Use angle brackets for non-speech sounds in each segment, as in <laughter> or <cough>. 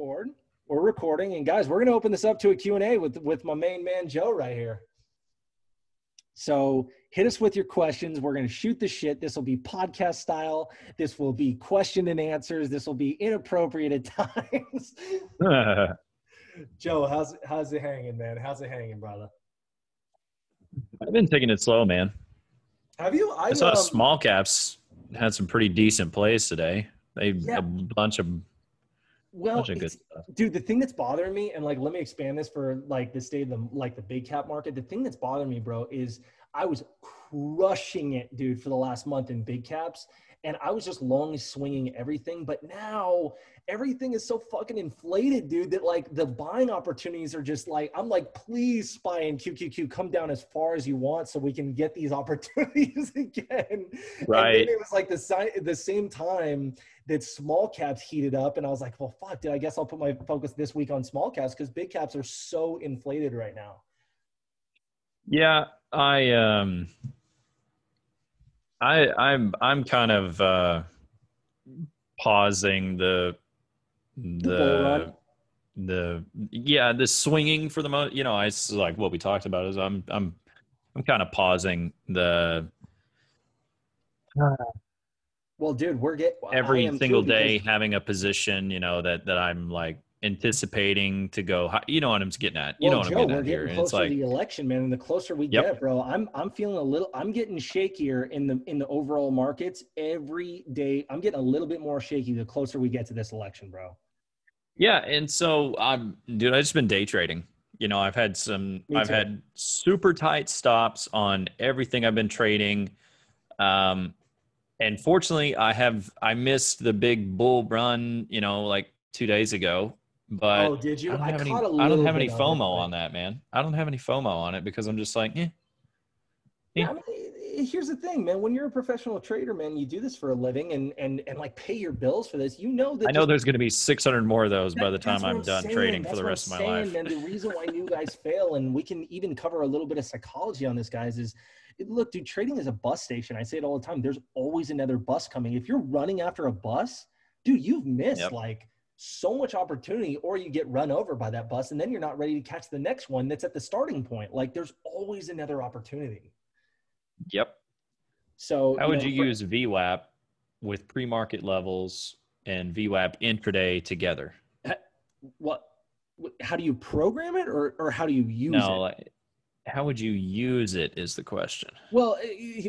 record. We're recording, and guys, we're going to open this up to a Q&A with with my main man Joe right here. So hit us with your questions. We're going to shoot the shit. This will be podcast style. This will be question and answers. This will be inappropriate at <laughs> times. <laughs> Joe, how's how's it hanging, man? How's it hanging, brother? I've been taking it slow, man. Have you? I, I saw um, small caps had some pretty decent plays today. They yeah. a bunch of well, dude, the thing that's bothering me, and like, let me expand this for like the state of the like the big cap market. The thing that's bothering me, bro, is I was crushing it, dude, for the last month in big caps, and I was just long swinging everything. But now everything is so fucking inflated, dude, that like the buying opportunities are just like, I'm like, please, SPY and QQQ, come down as far as you want so we can get these <laughs> opportunities again. Right. it was like the, si- the same time that small caps heated up. And I was like, well, fuck, dude, I guess I'll put my focus this week on small caps because big caps are so inflated right now. Yeah. I, um, I, I'm, I'm kind of, uh, pausing the the the yeah the swinging for the most you know i like what we talked about is i'm i'm i'm kind of pausing the <sighs> well dude we're getting every single day because, having a position you know that that i'm like anticipating to go you know what i'm getting at you well, know what Joe, i'm getting we're getting here closer like, to the election man and the closer we yep. get bro i'm i'm feeling a little i'm getting shakier in the in the overall markets every day i'm getting a little bit more shaky the closer we get to this election bro yeah, and so I'm, dude. I just been day trading. You know, I've had some. I've had super tight stops on everything I've been trading. Um, and fortunately, I have I missed the big bull run. You know, like two days ago. But oh, did you? I don't have I any, I don't have any FOMO on that, man. I don't have any FOMO on it because I'm just like, eh. Yeah, I mean, here's the thing, man. When you're a professional trader, man, you do this for a living and and and like pay your bills for this. You know that. I know just, there's going to be 600 more of those that, by the time I'm, I'm done saying. trading that's for the rest of my saying, life. And the reason why you guys <laughs> fail, and we can even cover a little bit of psychology on this, guys, is look, dude, trading is a bus station. I say it all the time. There's always another bus coming. If you're running after a bus, dude, you've missed yep. like so much opportunity or you get run over by that bus and then you're not ready to catch the next one that's at the starting point. Like there's always another opportunity. Yep. So how you would know, you for, use VWAP with pre-market levels and VWAP intraday together? What? How do you program it, or or how do you use no, it? How would you use it is the question. Well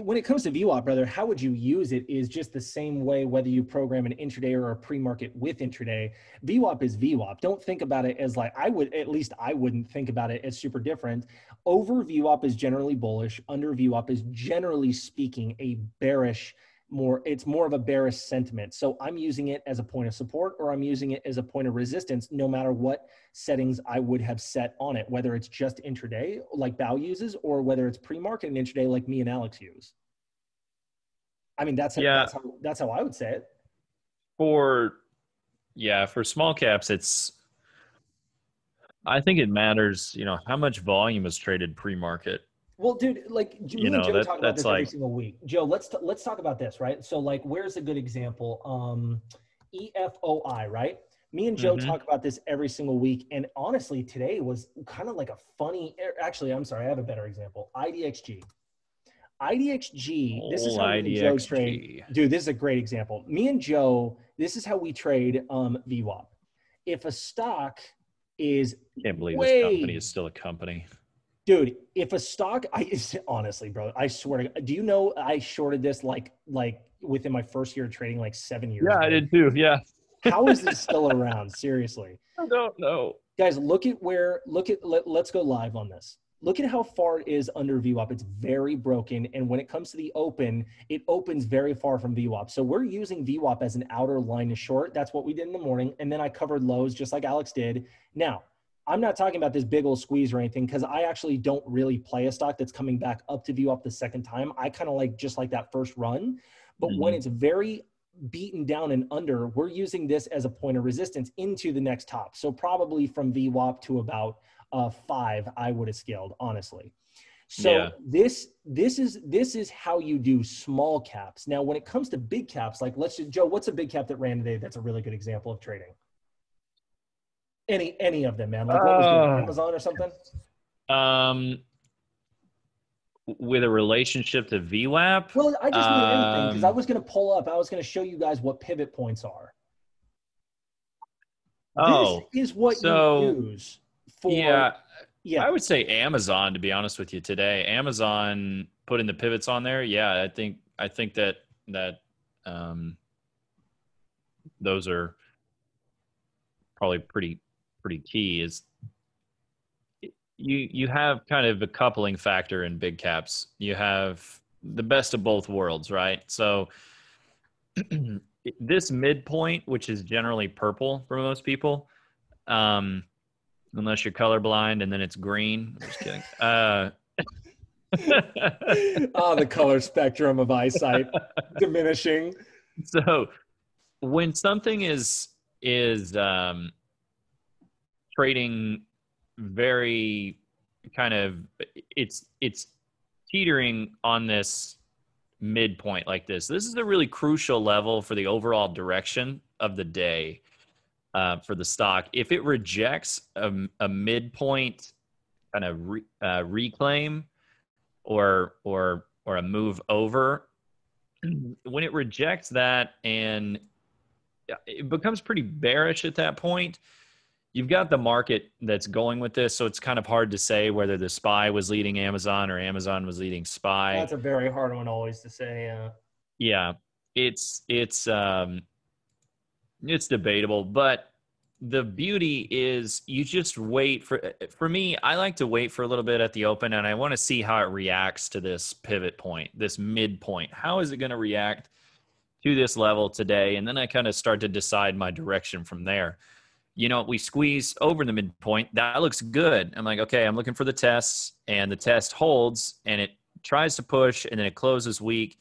when it comes to VWAP brother how would you use it is just the same way whether you program an intraday or a pre-market with intraday. VWAP is VWAP. Don't think about it as like i would at least i wouldn't think about it as super different. Over VWAP is generally bullish. Under VWAP is generally speaking a bearish more it's more of a bearish sentiment. So i'm using it as a point of support or i'm using it as a point of resistance no matter what settings i would have set on it whether it's just intraday like bao uses or whether it's pre-market and intraday like me and alex use. I mean that's, yeah. that's, how, that's how i would say it. For yeah for small caps it's i think it matters you know how much volume is traded pre-market well, dude, like you know, Joe that, talk about this like, every single week. Joe, let's t- let's talk about this, right? So, like, where's a good example? Um, EFOI, right? Me and Joe mm-hmm. talk about this every single week, and honestly, today was kind of like a funny. Er, actually, I'm sorry, I have a better example. IDXG. IDXG. This is how IDXG. me and Joe trade. Dude, this is a great example. Me and Joe, this is how we trade um, VWAP. If a stock is I can't believe way, this company is still a company dude if a stock i <laughs> honestly bro i swear to God, do you know i shorted this like like within my first year of trading like seven years yeah ago. i did too yeah how is this still <laughs> around seriously i don't know guys look at where look at let, let's go live on this look at how far it is under VWAP. It's very broken. And when it comes to the open, it opens very far from VWAP. So we're using VWAP as an outer line to short. That's what we did in the morning. And then I covered lows just like Alex did. Now, I'm not talking about this big old squeeze or anything because I actually don't really play a stock that's coming back up to VWAP the second time. I kind of like just like that first run. But mm-hmm. when it's very beaten down and under, we're using this as a point of resistance into the next top. So probably from VWAP to about uh, five, I would have scaled honestly. So yeah. this this is this is how you do small caps. Now, when it comes to big caps, like let's just, Joe, what's a big cap that ran today? That's a really good example of trading. Any any of them, man. Like what was Uh, it, Amazon or something? Um, with a relationship to VWAP. Well, I just mean anything because I Um, was going to pull up. I was going to show you guys what pivot points are. Oh, this is what so, you use for. yeah. yeah. I would say Amazon to be honest with you today. Amazon putting the pivots on there. Yeah, I think I think that that um, those are probably pretty pretty key. Is you you have kind of a coupling factor in big caps. You have the best of both worlds, right? So <clears throat> this midpoint, which is generally purple for most people, um, unless you're colorblind and then it's green. I'm just kidding. <laughs> Uh, oh, <laughs> the color spectrum of eyesight <laughs> diminishing. so when something is is um, trading very kind of it's it's teetering on this midpoint like this. This is a really crucial level for the overall direction of the day uh, for the stock. If it rejects a, a midpoint kind of re, uh, reclaim or or or a move over <clears throat> when it rejects that and it becomes pretty bearish at that point you've got the market that's going with this so it's kind of hard to say whether the spy was leading amazon or amazon was leading spy. That's a very hard one always to say. Uh, yeah it's it's um it's debatable but the beauty is you just wait for for me i like to wait for a little bit at the open and i want to see how it reacts to this pivot point this midpoint. How is it going to react to this level today? And then i kind of start to decide my direction from there you know we squeeze over the midpoint that looks good i'm like okay i'm looking for the tests and the test holds and it tries to push and then it closes weak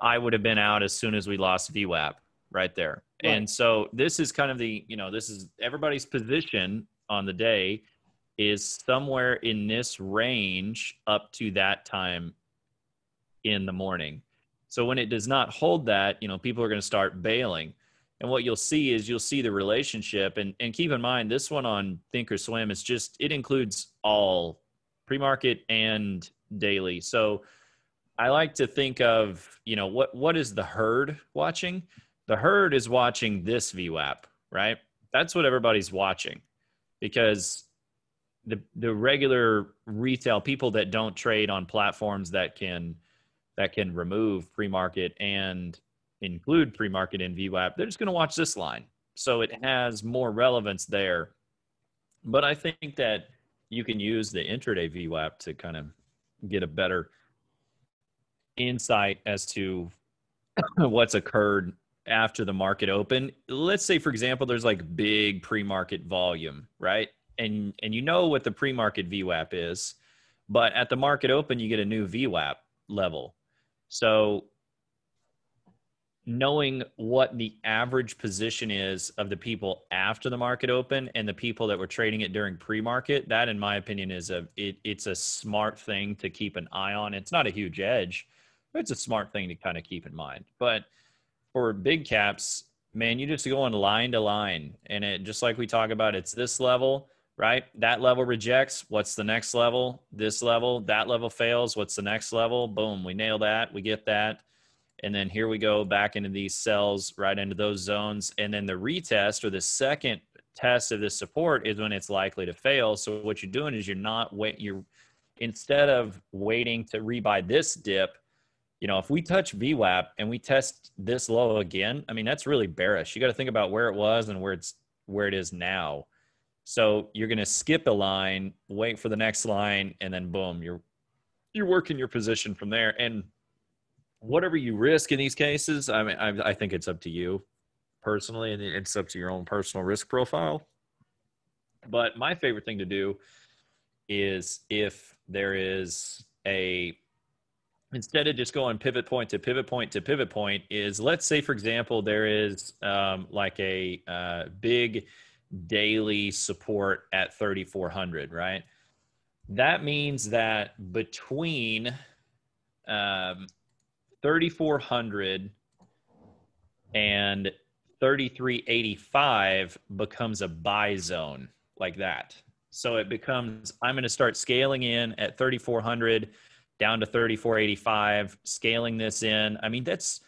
I would have been out as soon as we lost VWAP right there. Right. And so this is kind of the, you know, this is everybody's position on the day is somewhere in this range up to that time in the morning. So when it does not hold that, you know, people are going to start bailing. And what you'll see is you'll see the relationship and and keep in mind this one on Thinkorswim is just it includes all pre-market and daily. So I like to think of, you know, what what is the herd watching? The herd is watching this VWAP, right? That's what everybody's watching because the the regular retail people that don't trade on platforms that can that can remove pre-market and include pre-market in VWAP, they're just going to watch this line. So it has more relevance there. But I think that you can use the intraday VWAP to kind of get a better insight as to <coughs> what's occurred after the market open. Let's say, for example, there's like big pre-market volume, right? And and you know what the pre-market VWAP is, but at the market open, you get a new VWAP level. So knowing what the average position is of the people after the market open and the people that were trading it during pre-market that in my opinion is a it, it's a smart thing to keep an eye on. It's not a huge edge but it's a smart thing to kind of keep in mind. But for big caps man you just go on line to line and it just like we talk about it's this level right? That level rejects what's the next level? This level that level fails what's the next level? Boom we nail that we get that and then here we go back into these cells right into those zones. And then the retest or the second test of this support is when it's likely to fail. So what you're doing is you're not wait you're instead of waiting to rebuy this dip you know if we touch VWAP and we test this low again i mean that's really bearish. You got to think about where it was and where it's where it is now. So you're going to skip a line wait for the next line and then boom you're you're working your position from there. And whatever you risk in these cases, I mean, I, I think it's up to you personally, and it's up to your own personal risk profile. But my favorite thing to do is if there is a instead of just going pivot point to pivot point to pivot point is let's say for example there is um, like a uh, big daily support at 3400 right that means that between um, 3400 and 3385 becomes a buy zone like that. So it becomes I'm going to start scaling in at 3400 down to 3485, scaling this in. I mean, that's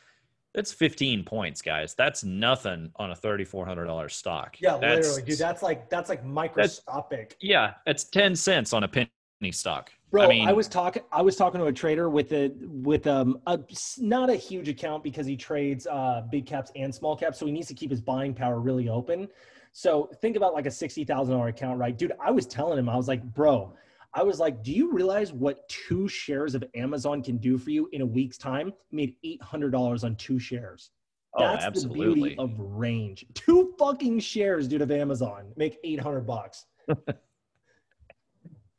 that's 15 points, guys. That's nothing on a $3400 stock. Yeah, that's, literally, dude. That's like that's like microscopic. That's, yeah, it's 10 cents on a penny stock. Bro, I, mean, I was talking. I was talking to a trader with a with um a not a huge account because he trades uh big caps and small caps, so he needs to keep his buying power really open. So think about like a sixty thousand dollar account, right, dude? I was telling him, I was like, bro, I was like, do you realize what two shares of Amazon can do for you in a week's time? made eight hundred dollars on two shares. Oh, That's absolutely. the beauty of range. Two fucking shares, dude, of Amazon make eight hundred bucks. <laughs>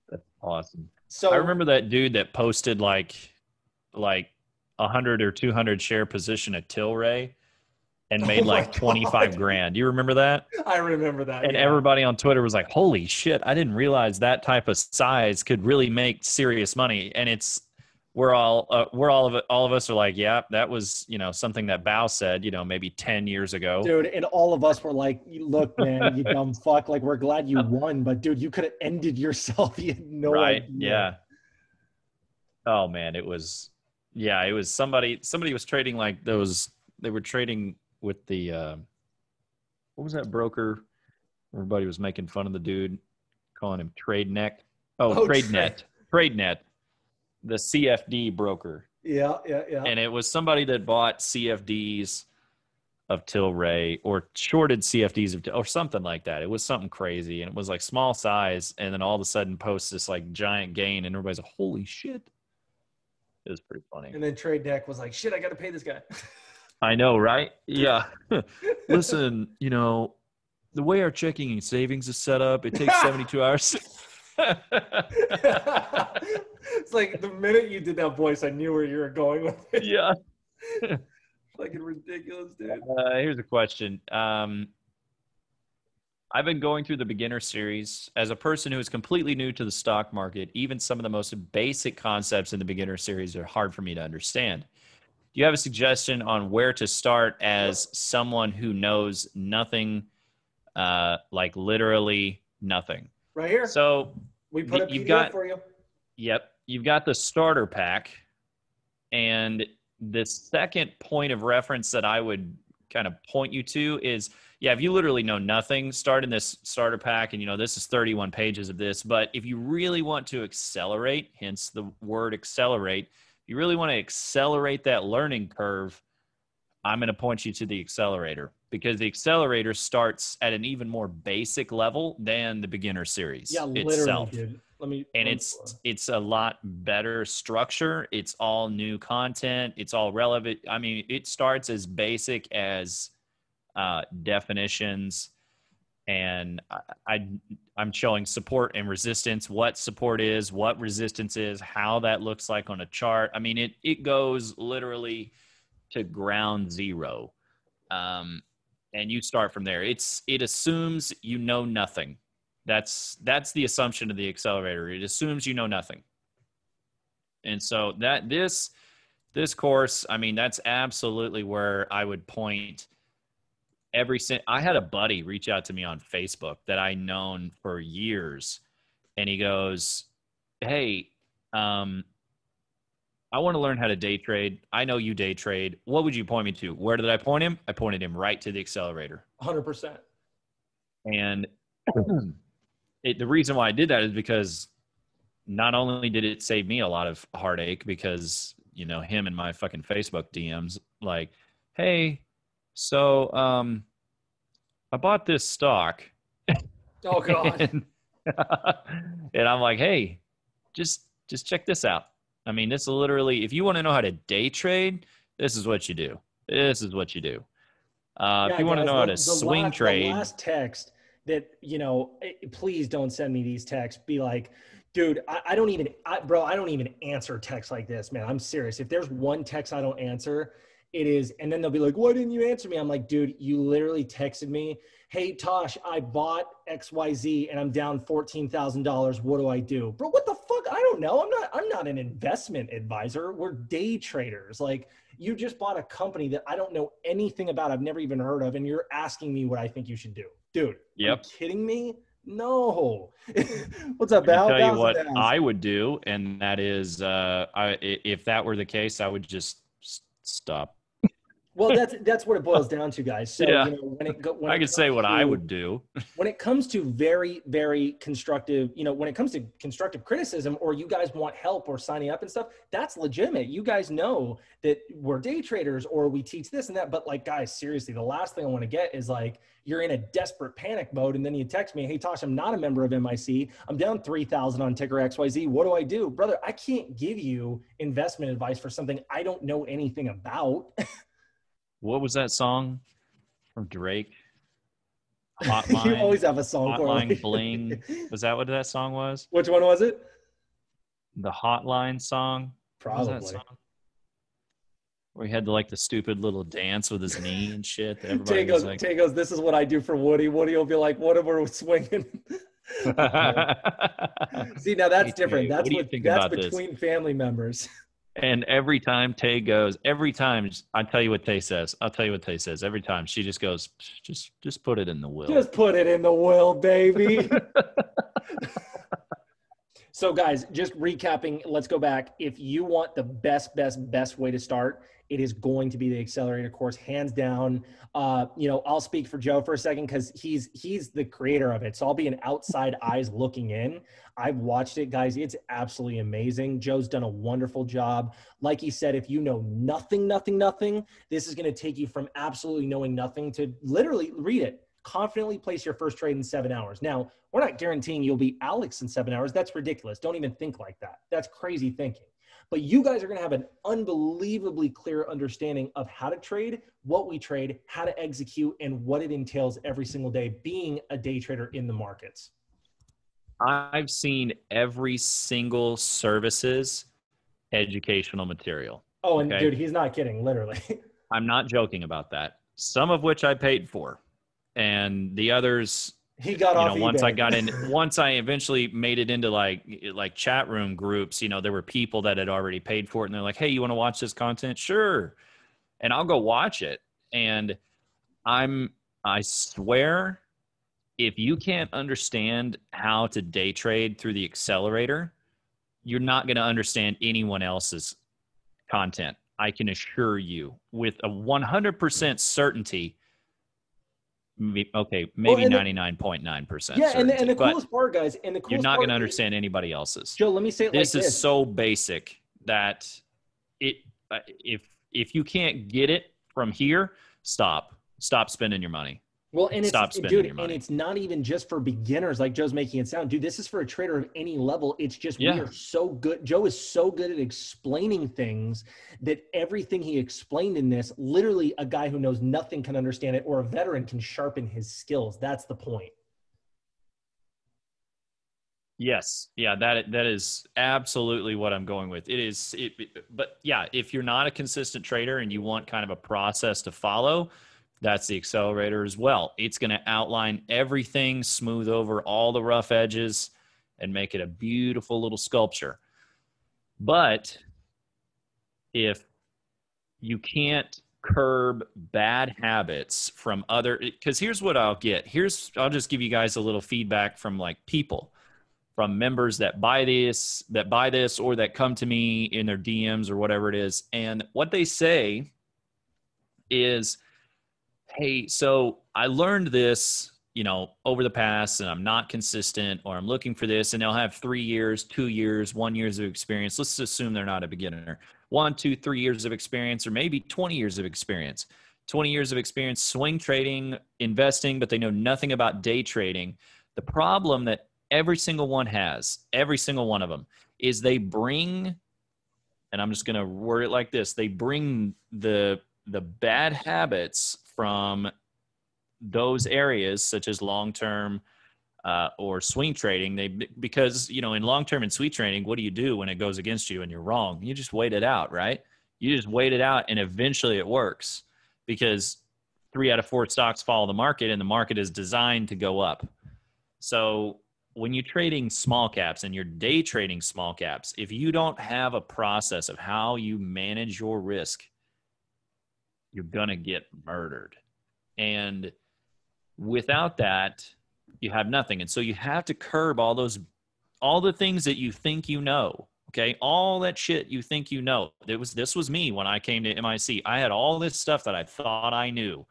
That's awesome. So I remember that dude that posted like like a hundred or two hundred share position at Tilray and made <laughs> oh like 25 grand. Do you remember that? I remember that. And yeah. everybody on Twitter was like, "Holy shit, I didn't realize that type of size could really make serious money." And it's we're all uh, we're all of it, all of us are like, "Yeah, that was, you know, something that Bao said, you know, maybe 10 years ago." Dude, and all of us were like, "Look, man, you <laughs> dumb fuck, like we're glad you won, but dude, you could have ended yourself. <laughs> You had no right? idea." Yeah. Oh man, it was yeah, it was somebody somebody was trading like those they were trading with the uh, what was that broker? Everybody was making fun of the dude, calling him Trade Neck. Oh, oh Trade Net. Trade Net. The CFD broker. Yeah, yeah, yeah. And it was somebody that bought CFDs of Tilray or shorted CFDs of or something like that. It was something crazy, and it was like small size, and then all of a sudden posts this like giant gain, and everybody's like, "Holy shit!" It was pretty funny. And then Trade Deck was like, "Shit, I got to pay this guy." <laughs> I know, right? Yeah. <laughs> Listen, you know, the way our checking and savings is set up, it takes <laughs> 72 hours. It's like the minute you did that voice, I knew where you were going with it. Yeah. <laughs> Fucking ridiculous, dude. Uh, here's a question. Um, I've been going through the beginner series. As a person who is completely new to the stock market, even some of the most basic concepts in the beginner series are hard for me to understand Do you have a suggestion on where to start as someone who knows nothing, uh, like literally nothing? Right here. So we put a PDF you've got, for you. Yep, you've got the starter pack, and the second point of reference that I would kind of point you to is yeah if you literally know nothing start in this starter pack and you know this is 31 pages of this but if you really want to accelerate hence the word accelerate you really want to accelerate that learning curve, I'm going to point you to the accelerator because the accelerator starts at an even more basic level than the beginner series yeah, itself. Dude. Let me and it's it's a lot better structure. It's all new content. It's all relevant. I mean, it starts as basic as uh, definitions, and I, I I'm showing support and resistance, what support is, what resistance is, how that looks like on a chart. I mean, it it goes literally to ground zero, um, and you start from there. It's it assumes you know nothing. That's that's the assumption of the accelerator. It assumes you know nothing, and so that this this course, I mean, that's absolutely where I would point every I had a buddy reach out to me on Facebook that I known for years and he goes, "Hey, um I want to learn how to day trade. I know you day trade. What would you point me to? Where did I point him? I pointed him right to the accelerator. 100%. And <clears throat> it, the reason why I did that is because not only did it save me a lot of heartache because, you know, him and my fucking Facebook DMs like, "Hey, so um, I bought this stock. Oh God. <laughs> and, <laughs> and I'm like, hey, just just check this out. I mean, this literally, if you want to know how to day trade, this is what you do. This is what you do. Uh, yeah, if you want to know how to swing last, trade, the last text that you know, eh, please don't send me these texts. Be like, dude, I, I don't even, I, bro, I don't even answer texts like this, man. I'm serious. If there's one text I don't answer, it is, and then they'll be like, "Why didn't you answer me?" I'm like, "Dude, you literally texted me, hey Tosh, I bought X Y Z and I'm down fourteen thousand dollars. What do I do, bro? What the fuck? I don't know. I'm not. I'm not an investment advisor. We're day traders. Like." You just bought a company that I don't know anything about. I've never even heard of, and you're asking me what I think you should do, dude. Yep. kidding me? No. <laughs> What's up, Val? tell you what I would do, and that is, uh, I, if that were the case, I would just stop. Well, that's <laughs> that's what it boils down to, guys. So yeah. you know, when it go, when I it could say what to, I would do. <laughs> when it comes to very, very constructive, you know, when it comes to constructive criticism, or you guys want help or signing up and stuff, that's legitimate. You guys know that we're day traders or we teach this and that. But like, guys, seriously, the last thing I want to get is like you're in a desperate panic mode, and then you text me, "Hey, Tosh, I'm not a member of MIC. I'm down three thousand on ticker XYZ. What do I do, brother? I can't give you investment advice for something I don't know anything about." <laughs> what was that song from Drake? <laughs> Hotline. you always have a song. Hotline Bling. Was that what that song was? Which one was it? The Hotline song. Probably. Song? Where he had the, like the stupid little dance with his knee and shit. Tay goes, like, Tay goes, this is what I do for Woody. Woody will be like, what if we're swinging? <laughs> See, now that's different. That's what, what that's between this? family members. And every time Tay goes, every time I tell you what Tay says. I'll tell you what Tay says. Every time she just goes, just just put it in the will. Just put it in the will, baby. <laughs> so guys, just recapping, let's go back. If you want the best, best, best way to start, it is going to be the accelerator course hands down. Uh, you know i'll speak for joe for a second because he's he's the creator of it. So i'll be an outside eyes looking in. I've watched it guys. It's absolutely amazing. Joe's done a wonderful job. Like he said if you know nothing nothing nothing this is going to take you from absolutely knowing nothing to literally read it confidently place your first trade in seven hours. Now we're not guaranteeing you'll be alex in seven hours. That's ridiculous. Don't even think like that. That's crazy thinking but you guys are going to have an unbelievably clear understanding of how to trade, what we trade, how to execute, and what it entails every single day being a day trader in the markets. I've seen every single services educational material. Oh, and okay? dude, he's not kidding, literally. <laughs> I'm not joking about that. Some of which I paid for, and the others he got you know once i got in <laughs> once i eventually made it into like like chat room groups you know there were people that had already paid for it and they're like hey you want to watch this content? Sure. And i'll go watch it. And i'm i swear if you can't understand how to day trade through the accelerator you're not going to understand anyone else's content i can assure you with a 100% certainty okay, maybe ninety nine point nine percent. Yeah, and the, and the coolest part, guys, and the coolest you're not going to understand anybody else's. Joe, let me say this like is this. so basic that it uh, if if you can't get it from here, stop, stop spending your money. Well, and Stop it's dude, and it's not even just for beginners like Joe's making it sound. Dude, this is for a trader of any level. It's just yeah. we are so good. Joe is so good at explaining things that everything he explained in this, literally a guy who knows nothing can understand it, or a veteran can sharpen his skills. That's the point. Yes, yeah, that that is absolutely what I'm going with. It is, it, but yeah, if you're not a consistent trader and you want kind of a process to follow, that's the accelerator as well. It's going to outline everything, smooth over all the rough edges, and make it a beautiful little sculpture. But if you can't curb bad habits from other because here's what I'll get. Here's I'll just give you guys a little feedback from like people from members that buy this that buy this or that come to me in their DMs or whatever it is and what they say is hey, so I learned this, you know, over the past and I'm not consistent or I'm looking for this and they'll have three years, two years, one years of experience. Let's assume they're not a beginner. One, two, three years of experience or maybe 20 years of experience. 20 years of experience swing trading, investing, but they know nothing about day trading. The problem that every single one has, every single one of them, is they bring, and I'm just going to word it like this they bring the the bad habits from those areas, such as long term uh, or swing trading. They because you know in long term and swing trading, what do you do when it goes against you and you're wrong? You just wait it out, right? You just wait it out and eventually it works because three out of four stocks follow the market and the market is designed to go up. So when you're trading small caps and you're day trading small caps, if you don't have a process of how you manage your risk, you're going to get murdered. And without that, you have nothing. And so you have to curb all those, all the things that you think you know. Okay. All that shit you think you know. It was, this was me when I came to MIC. I had all this stuff that I thought I knew.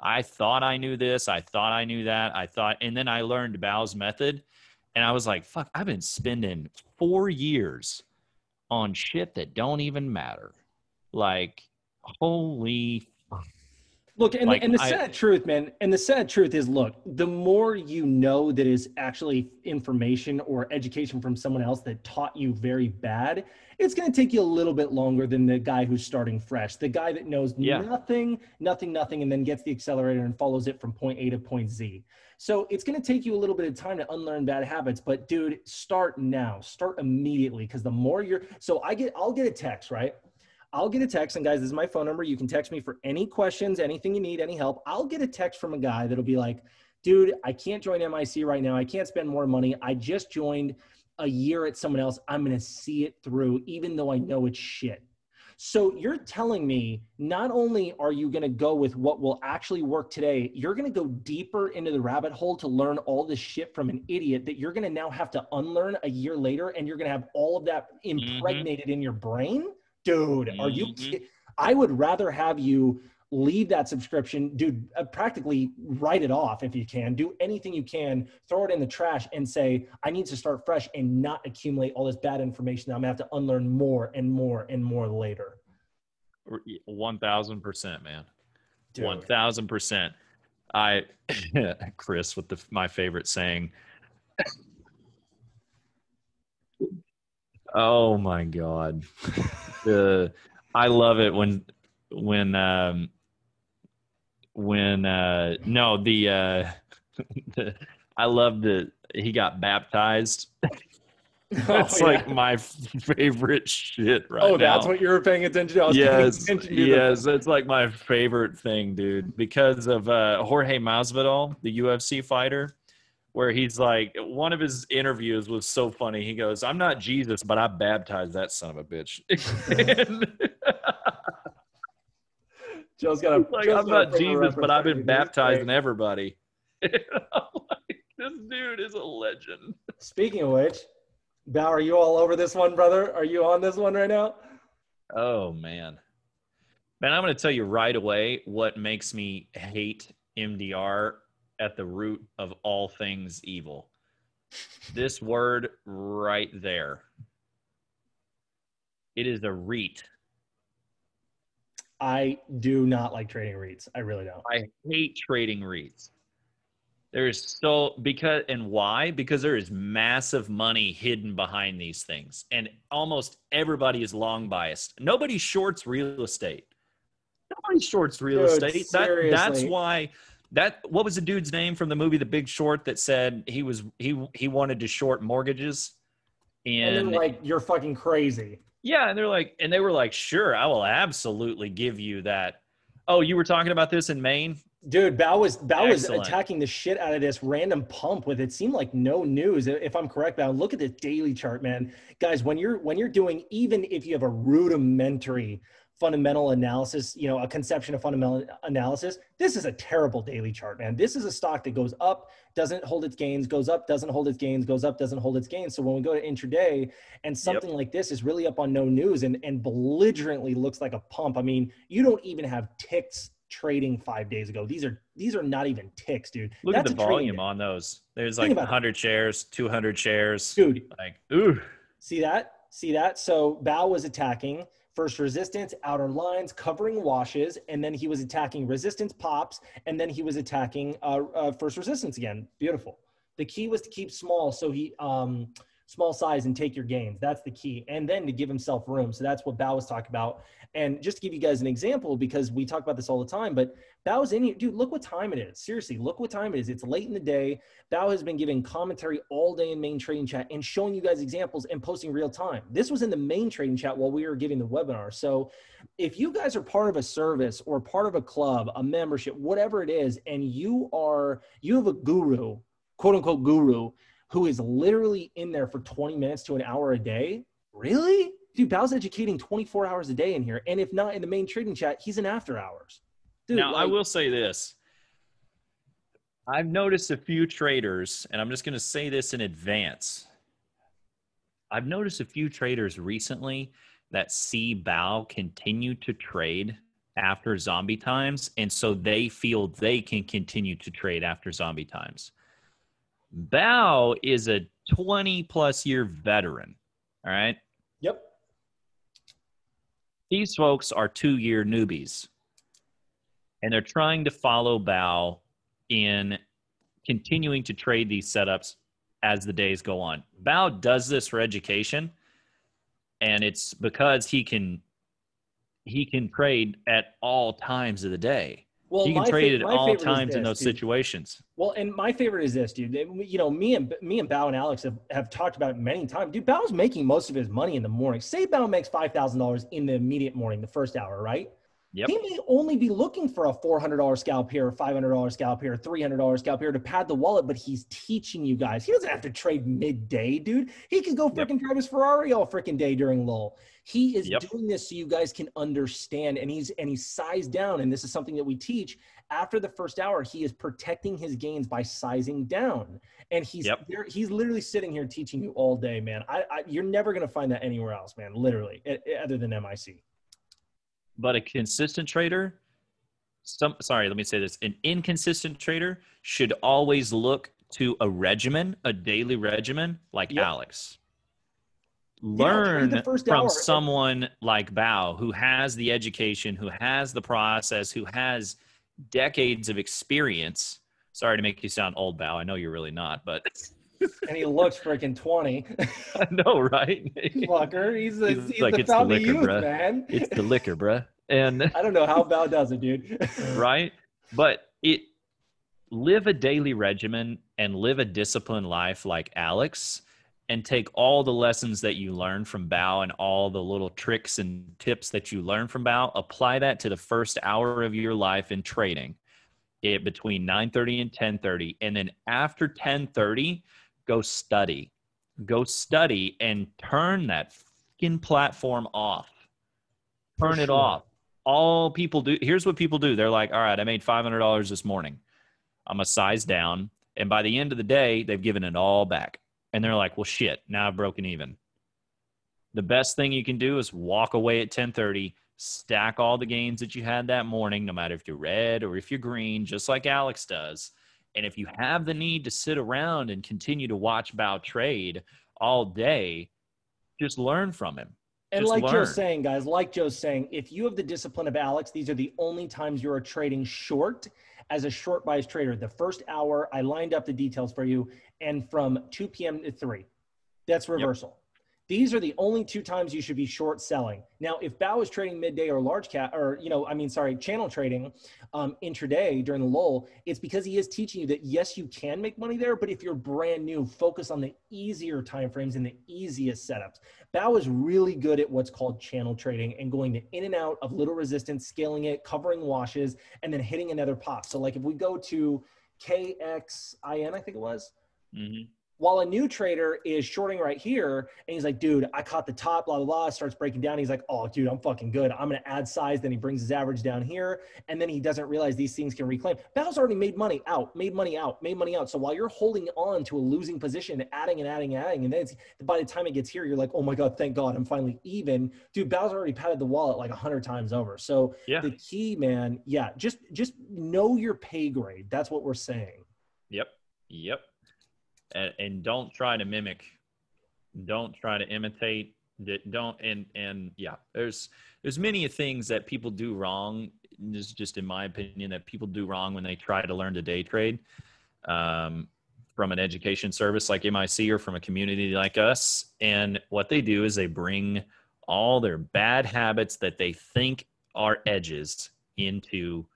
I thought I knew this. I thought I knew that. I thought, and then I learned Bao's method and I was like, fuck, I've been spending four years on shit that don't even matter. Like, holy Look, and, like, the, and the sad I, truth, man, and the sad truth is, look, the more you know that is actually information or education from someone else that taught you very bad, it's going to take you a little bit longer than the guy who's starting fresh. The guy that knows yeah. nothing, nothing, nothing, and then gets the accelerator and follows it from point A to point Z. So it's going to take you a little bit of time to unlearn bad habits, but dude, start now. Start immediately because the more you're so I get I'll get a text, right? I'll get a text, and guys, this is my phone number. You can text me for any questions, anything you need, any help. I'll get a text from a guy that'll be like, dude, I can't join MIC right now. I can't spend more money. I just joined a year at someone else. I'm going to see it through, even though I know it's shit. So you're telling me not only are you going to go with what will actually work today, you're going to go deeper into the rabbit hole to learn all this shit from an idiot that you're going to now have to unlearn a year later and you're going to have all of that mm-hmm. impregnated mm-hmm. in your brain? Dude, are you mm-hmm. I would rather have you leave that subscription, dude, uh, practically write it off if you can. Do anything you can, throw it in the trash and say, I need to start fresh and not accumulate all this bad information that I'm gonna have to unlearn more and more and more later. 1000%, man. Dude. 1000%. I, <laughs> Chris, with the, my favorite saying, Oh my God. uh, I love it when when um, when uh, no the, uh, <laughs> the I love that he got baptized. <laughs> that's oh, yeah. like my favorite shit right now. oh that's now. what you were paying attention to yes attention to yes it's like my favorite thing dude because of uh, jorge masvidal the ufc fighter where he's like one of his interviews was so funny he goes i'm not jesus but i baptized that son of a bitch <laughs> Joe's got a like, I'm not Jesus, but I've been baptizing everybody. <laughs> like, this dude is a legend. Speaking of which, Bao, are you all over this one, brother? Are you on this one right now? Oh man. Man, I'm going to tell you right away what makes me hate MDR at the root of all things evil. this word right there. It is a REIT. I do not like trading REITs. I really don't. I hate trading REITs. There's so because and why? Because there is massive money hidden behind these things, and almost everybody is long biased. Nobody shorts real estate. Nobody shorts real Dude, estate. That, that's why. That what was the dude's name from the movie The Big Short that said he was he he wanted to short mortgages, and, and like you're fucking crazy. Yeah, and they're like, and they were like, sure, I will absolutely give you that. Oh, you were talking about this in main, dude. Bao was Bao was attacking the shit out of this random pump with it seemed like no news. If I'm correct, Bao, look at this daily chart, man. Guys, when you're when you're doing even if you have a rudimentary fundamental analysis, you know, a conception of fundamental analysis, this is a terrible daily chart, man. This is a stock that goes up, doesn't hold its gains, goes up, doesn't hold its gains, goes up, doesn't hold its gains. So when we go to intraday and something yep. like this is really up on no news and, and belligerently looks like a pump. I mean, you don't even have ticks trading five days ago. These are these are not even ticks, dude. Look That's at the volume on those. There's like 100 shares, 200 shares. Dude. Like, ooh. See that? See that? So Bao was attacking first resistance, outer lines, covering washes, and then he was attacking resistance pops, and then he was attacking uh, uh, first resistance again. Beautiful. The key was to keep small. So he, um, small size and take your gains. That's the key. And then to give himself room. So that's what Bao was talking about. And just to give you guys an example, because we talk about this all the time, but Bao's in here. Dude, look what time it is. Seriously, look what time it is. It's late in the day. Bao has been giving commentary all day in main trading chat and showing you guys examples and posting real time. This was in the main trading chat while we were giving the webinar. So if you guys are part of a service or part of a club, a membership, whatever it is, and you are, you have a guru, quote unquote guru, who is literally in there for 20 minutes to an hour a day, really? Dude, Bao's educating 24 hours a day in here. And if not in the main trading chat, he's in after hours. Dude, now, like, I will say this. I've noticed a few traders, and I'm just going to say this in advance. I've noticed a few traders recently that see Bao continue to trade after zombie times, and so they feel they can continue to trade after zombie times. Bao is a 20 plus year veteran. All right. Yep. These folks are two year newbies and they're trying to follow Bao in continuing to trade these setups as the days go on. Bao does this for education and it's because he can he can trade at all times of the day. Well, you can trade fa- at all times this, in those dude. situations. Well, and my favorite is this, dude. You know, me and me and Bao and Alex have, have talked about it many times. Dude, Bao's making most of his money in the morning. Say Bao makes five thousand dollars in the immediate morning, the first hour, right? Yep. He may only be looking for a $400 scalp here, $500 scalp here, $300 scalp here to pad the wallet, but he's teaching you guys. He doesn't have to trade midday, dude. He could go freaking yep. drive his Ferrari all freaking day during lull. He is yep. doing this so you guys can understand, and he's and he's sized down. And this is something that we teach. After the first hour, he is protecting his gains by sizing down, and he's yep. there, he's literally sitting here teaching you all day, man. I, I you're never gonna find that anywhere else, man. Literally, other than MIC. But a consistent trader, some sorry, let me say this: an inconsistent trader should always look to a regimen, a daily regimen, like yep. Alex learn yeah, from hour. someone like Bao who has the education, who has the process, who has decades of experience. Sorry to make you sound old, Bao. I know you're really not, but. And he looks freaking 20. <laughs> I know, right? <laughs> Fucker. He's, a, he's, he's like, the it's the liquor, youth, bruh. man. It's the liquor, bruh. <laughs> And I don't know how Bao does it, dude. right? But it live a daily regimen and live a disciplined life like Alex and take all the lessons that you learn from Bao and all the little tricks and tips that you learn from Bao, apply that to the first hour of your life in trading it between 9:30 and 10:30 and then after 10:30 go study. Go study and turn that fucking platform off. Turn it off. All people do here's what people do. They're like, "All right, I made $500 this morning. I'm a size down." And by the end of the day, they've given it all back and they're like, well, shit, now I've broken even. The best thing you can do is walk away at 1030, stack all the gains that you had that morning, no matter if you're red or if you're green, just like Alex does. And if you have the need to sit around and continue to watch Bao trade all day, just learn from him. And just like learn. Joe's saying, guys, like Joe's saying, if you have the discipline of Alex, these are the only times you are trading short as a short bias trader. The first hour, I lined up the details for you, and from 2 p.m. to 3. That's reversal. Yep. These are the only two times you should be short selling. Now, if Bao is trading midday or large cap, or you know, I mean, sorry, channel trading um, intraday during the lull, it's because he is teaching you that yes, you can make money there, but if you're brand new, focus on the easier time frames and the easiest setups. Bao is really good at what's called channel trading and going to in and out of little resistance, scaling it, covering washes, and then hitting another pop. So, like if we go to KXIN, I think it was. Mm-hmm while a new trader is shorting right here and he's like, dude, I caught the top, blah, blah, blah, starts breaking down. He's like, oh, dude, I'm fucking good. I'm going to add size. Then he brings his average down here. And then he doesn't realize these things can reclaim. Bao's already made money out, made money out, made money out. So while you're holding on to a losing position, adding and adding and adding, and then by the time it gets here, you're like, oh my God, thank God I'm finally even. Dude, Bao's already patted the wallet like a hundred times over. So yeah. the key, man, yeah, just just know your pay grade. That's what we're saying. Yep. Yep and, and don't try to mimic don't try to imitate don't and and yeah there's there's many things that people do wrong this is just in my opinion that people do wrong when they try to learn to day trade um, from an education service like MIC or from a community like us. And what they do is they bring all their bad habits that they think are edges into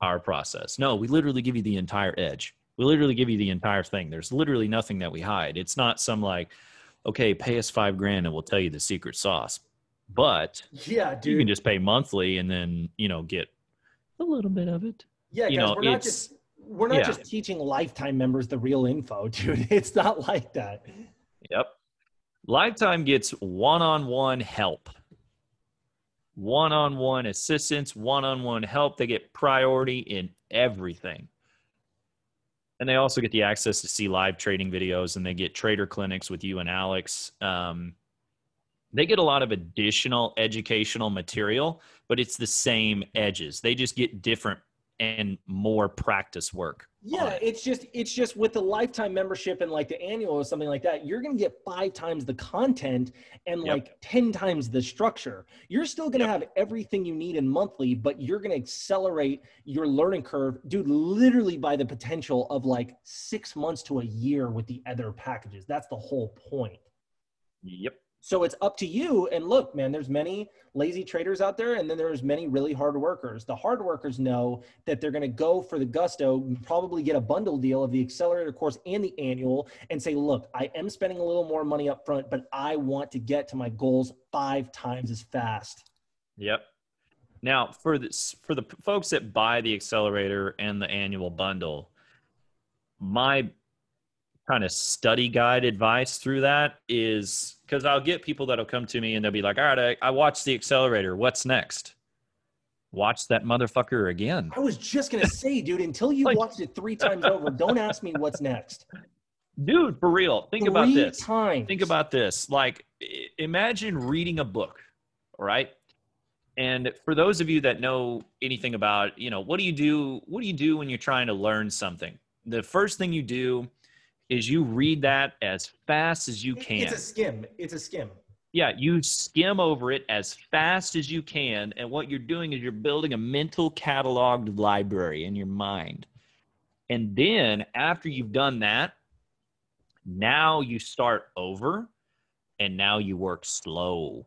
our process. No, we literally give you the entire edge. We literally give you the entire thing. There's literally nothing that we hide. It's not some like, okay, pay us five grand and we'll tell you the secret sauce. But yeah, dude. you can just pay monthly and then, you know, get a little bit of it. Yeah, you guys, know, we're not just we're not yeah. just teaching lifetime members the real info, <laughs> dude. It's not like that. Yep. Lifetime gets one on one help, one on one assistance, one on one help. They get priority in everything. And they also get the access to see live trading videos and they get trader clinics with you and Alex. Um, they get a lot of additional educational material, but it's the same edges. They just get different and more practice work. Yeah, it. it's just it's just with the lifetime membership and like the annual or something like that, you're gonna get five times the content and Yep. like ten times the structure. You're still gonna Yep. have everything you need in monthly, but you're gonna accelerate your learning curve, dude, literally by the potential of like six months to a year with the other packages. That's the whole point. Yep. So it's up to you. And look, man, there's many lazy traders out there, and then there's many really hard workers. The hard workers know that they're going to go for the gusto, probably get a bundle deal of the accelerator course and the annual, and say, look, I am spending a little more money up front, but I want to get to my goals five times as fast. Yep. Now, for this, for the folks that buy the accelerator and the annual bundle, my kind of study guide advice through that is because I'll get people that'll come to me and they'll be like, "All right, I, I watched the accelerator. What's next? Watch that motherfucker again." I was just going to say, <laughs> dude, until you Like- watched it three times over, don't ask me what's next. Dude, for real, think about Three this. times. think about this like imagine reading a book all right and for those of you that know anything about you know what do you do what do you do when you're trying to learn something the first thing you do is you read that as fast as you can It's a skim. It's a skim. yeah you skim over it as fast as you can and what you're doing is you're building a mental cataloged library in your mind and then after you've done that now you start over and now you work slow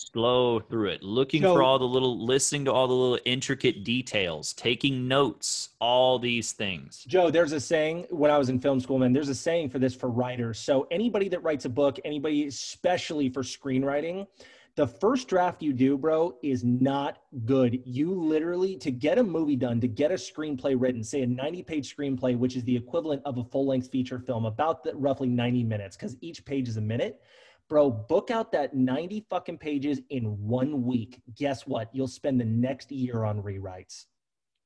slow through it looking So- for all the little listening to all the little intricate details taking notes all these things Joe, there's a saying when I was in film school, man, there's a saying for this for writers. So anybody that writes a book, anybody especially for screenwriting, the first draft you do, bro, is not good. You literally, to get a movie done, to get a screenplay written, say a 90 page screenplay, which is the equivalent of a full length feature film, about the, roughly 90 minutes, because each page is a minute. Bro, book out that 90 fucking pages in one week. Guess what? You'll spend the next year on rewrites.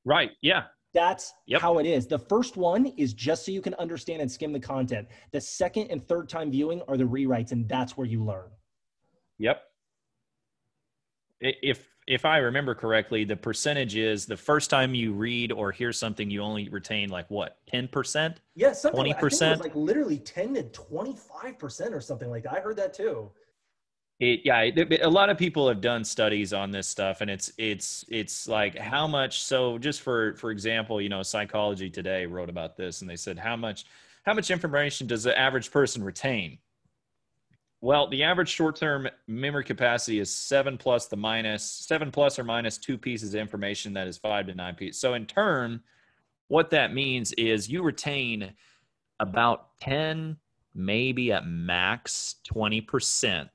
right yeah That's Yep. how it is. The first one is just so you can understand and skim the content. The second and third time viewing are the rewrites, and that's where you learn. Yep. If if I remember correctly, the percentage is the first time you read or hear something, you only retain like what ten percent. Yeah, something like- I think it was 20%? like literally 10 to 25% or something like that. I heard that too. It, yeah, it- a lot of people have done studies on this stuff, and it's it's it's like how much. So just for for example, you know, Psychology Today wrote about this, and they said how much how much information does the average person retain? Well, the average short-term memory capacity is seven plus the minus seven plus or minus two pieces of information that is five to nine pieces. So in turn, what that means is you retain about ten, maybe at max twenty percent.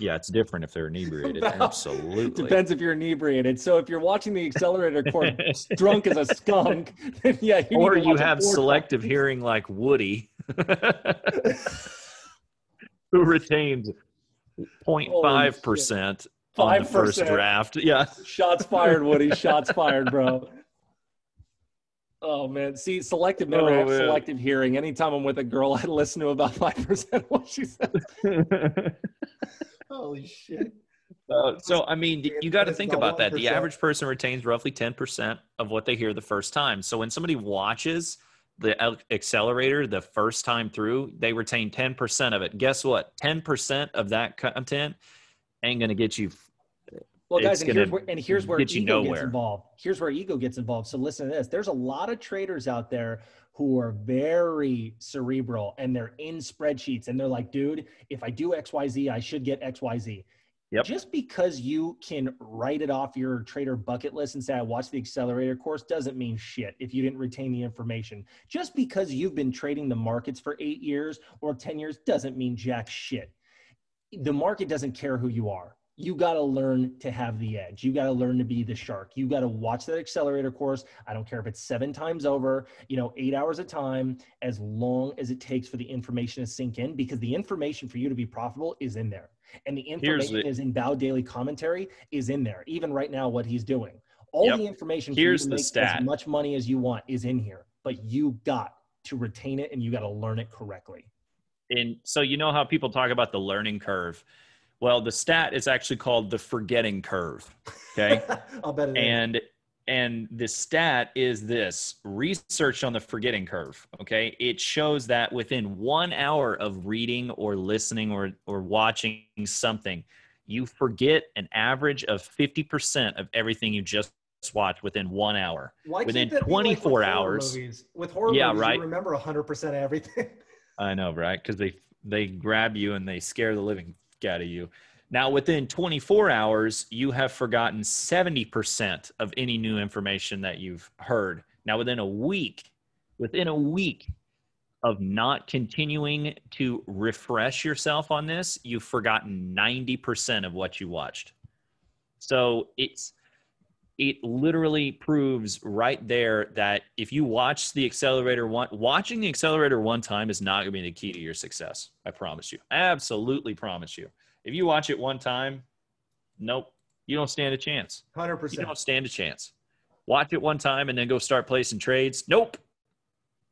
Yeah, it's different if they're inebriated. <laughs> About- Absolutely. Depends if you're inebriated. So if you're watching the accelerator course <laughs> drunk as a skunk, <laughs> then yeah, you or you have selective hearing like Woody, who retained 0.5 percent on the first draft. Yeah. Shots fired, Woody. <laughs> Shots fired, bro. Oh man, see, selective memory, Oh, selective hearing. Anytime I'm with a girl, <laughs> I listen to about five percent of what she says. <laughs> Holy shit! Uh, so I mean, you got to think about that. The average person retains roughly 10% of what they hear the first time. So when somebody watches the accelerator the first time through, they retain 10% of it. Guess what? 10% of that content ain't going to get you Well, guys, and here's where and here's where ego gets involved. Here's where ego gets involved. So listen to this. There's a lot of traders out there who are very cerebral and they're in spreadsheets and they're like, dude, if I do XYZ, I should get XYZ. Yep. Just because you can write it off your trader bucket list and say, I watched the accelerator course doesn't mean shit if you didn't retain the information. Just because you've been trading the markets for eight years or 10 years doesn't mean jack shit. The market doesn't care who you are you got to learn to have the edge. You got to learn to be the shark. You got to watch that accelerator course. I don't care if it's seven times over, you know, eight hours a time, as long as it takes for the information to sink in, because the information for you to be profitable is in there. And the information the, is in Bao Daily Commentary is in there. Even right now, what he's doing. All yep. the information Here's the stat. as much money as you want is in here, but you got to retain it and you got to learn it correctly. And so you know how people talk about the learning curve well, the stat is actually called the forgetting curve. Okay. <laughs> I'll bet it and is. And the stat is this research on the forgetting curve. Okay. It shows that within one hour of reading or listening or or watching something, you forget an average of 50% of everything you just watched within one hour. Why within 24 like hours. Movies? With horror yeah, movies, right. you remember 100% of everything. I know, right? Because they they grab you and they scare the living out of you. Now, within 24 hours, you have forgotten 70% of any new information that you've heard. Now, within a week, within a week of not continuing to refresh yourself on this, you've forgotten 90% of what you watched. So it's, it literally proves right there that if you watch the accelerator one watching the accelerator one time is not going to be the key to your success i promise you absolutely promise you if you watch it one time nope you don't stand a chance. 100% you don't stand a chance. Watch it one time and then go start placing trades. Nope.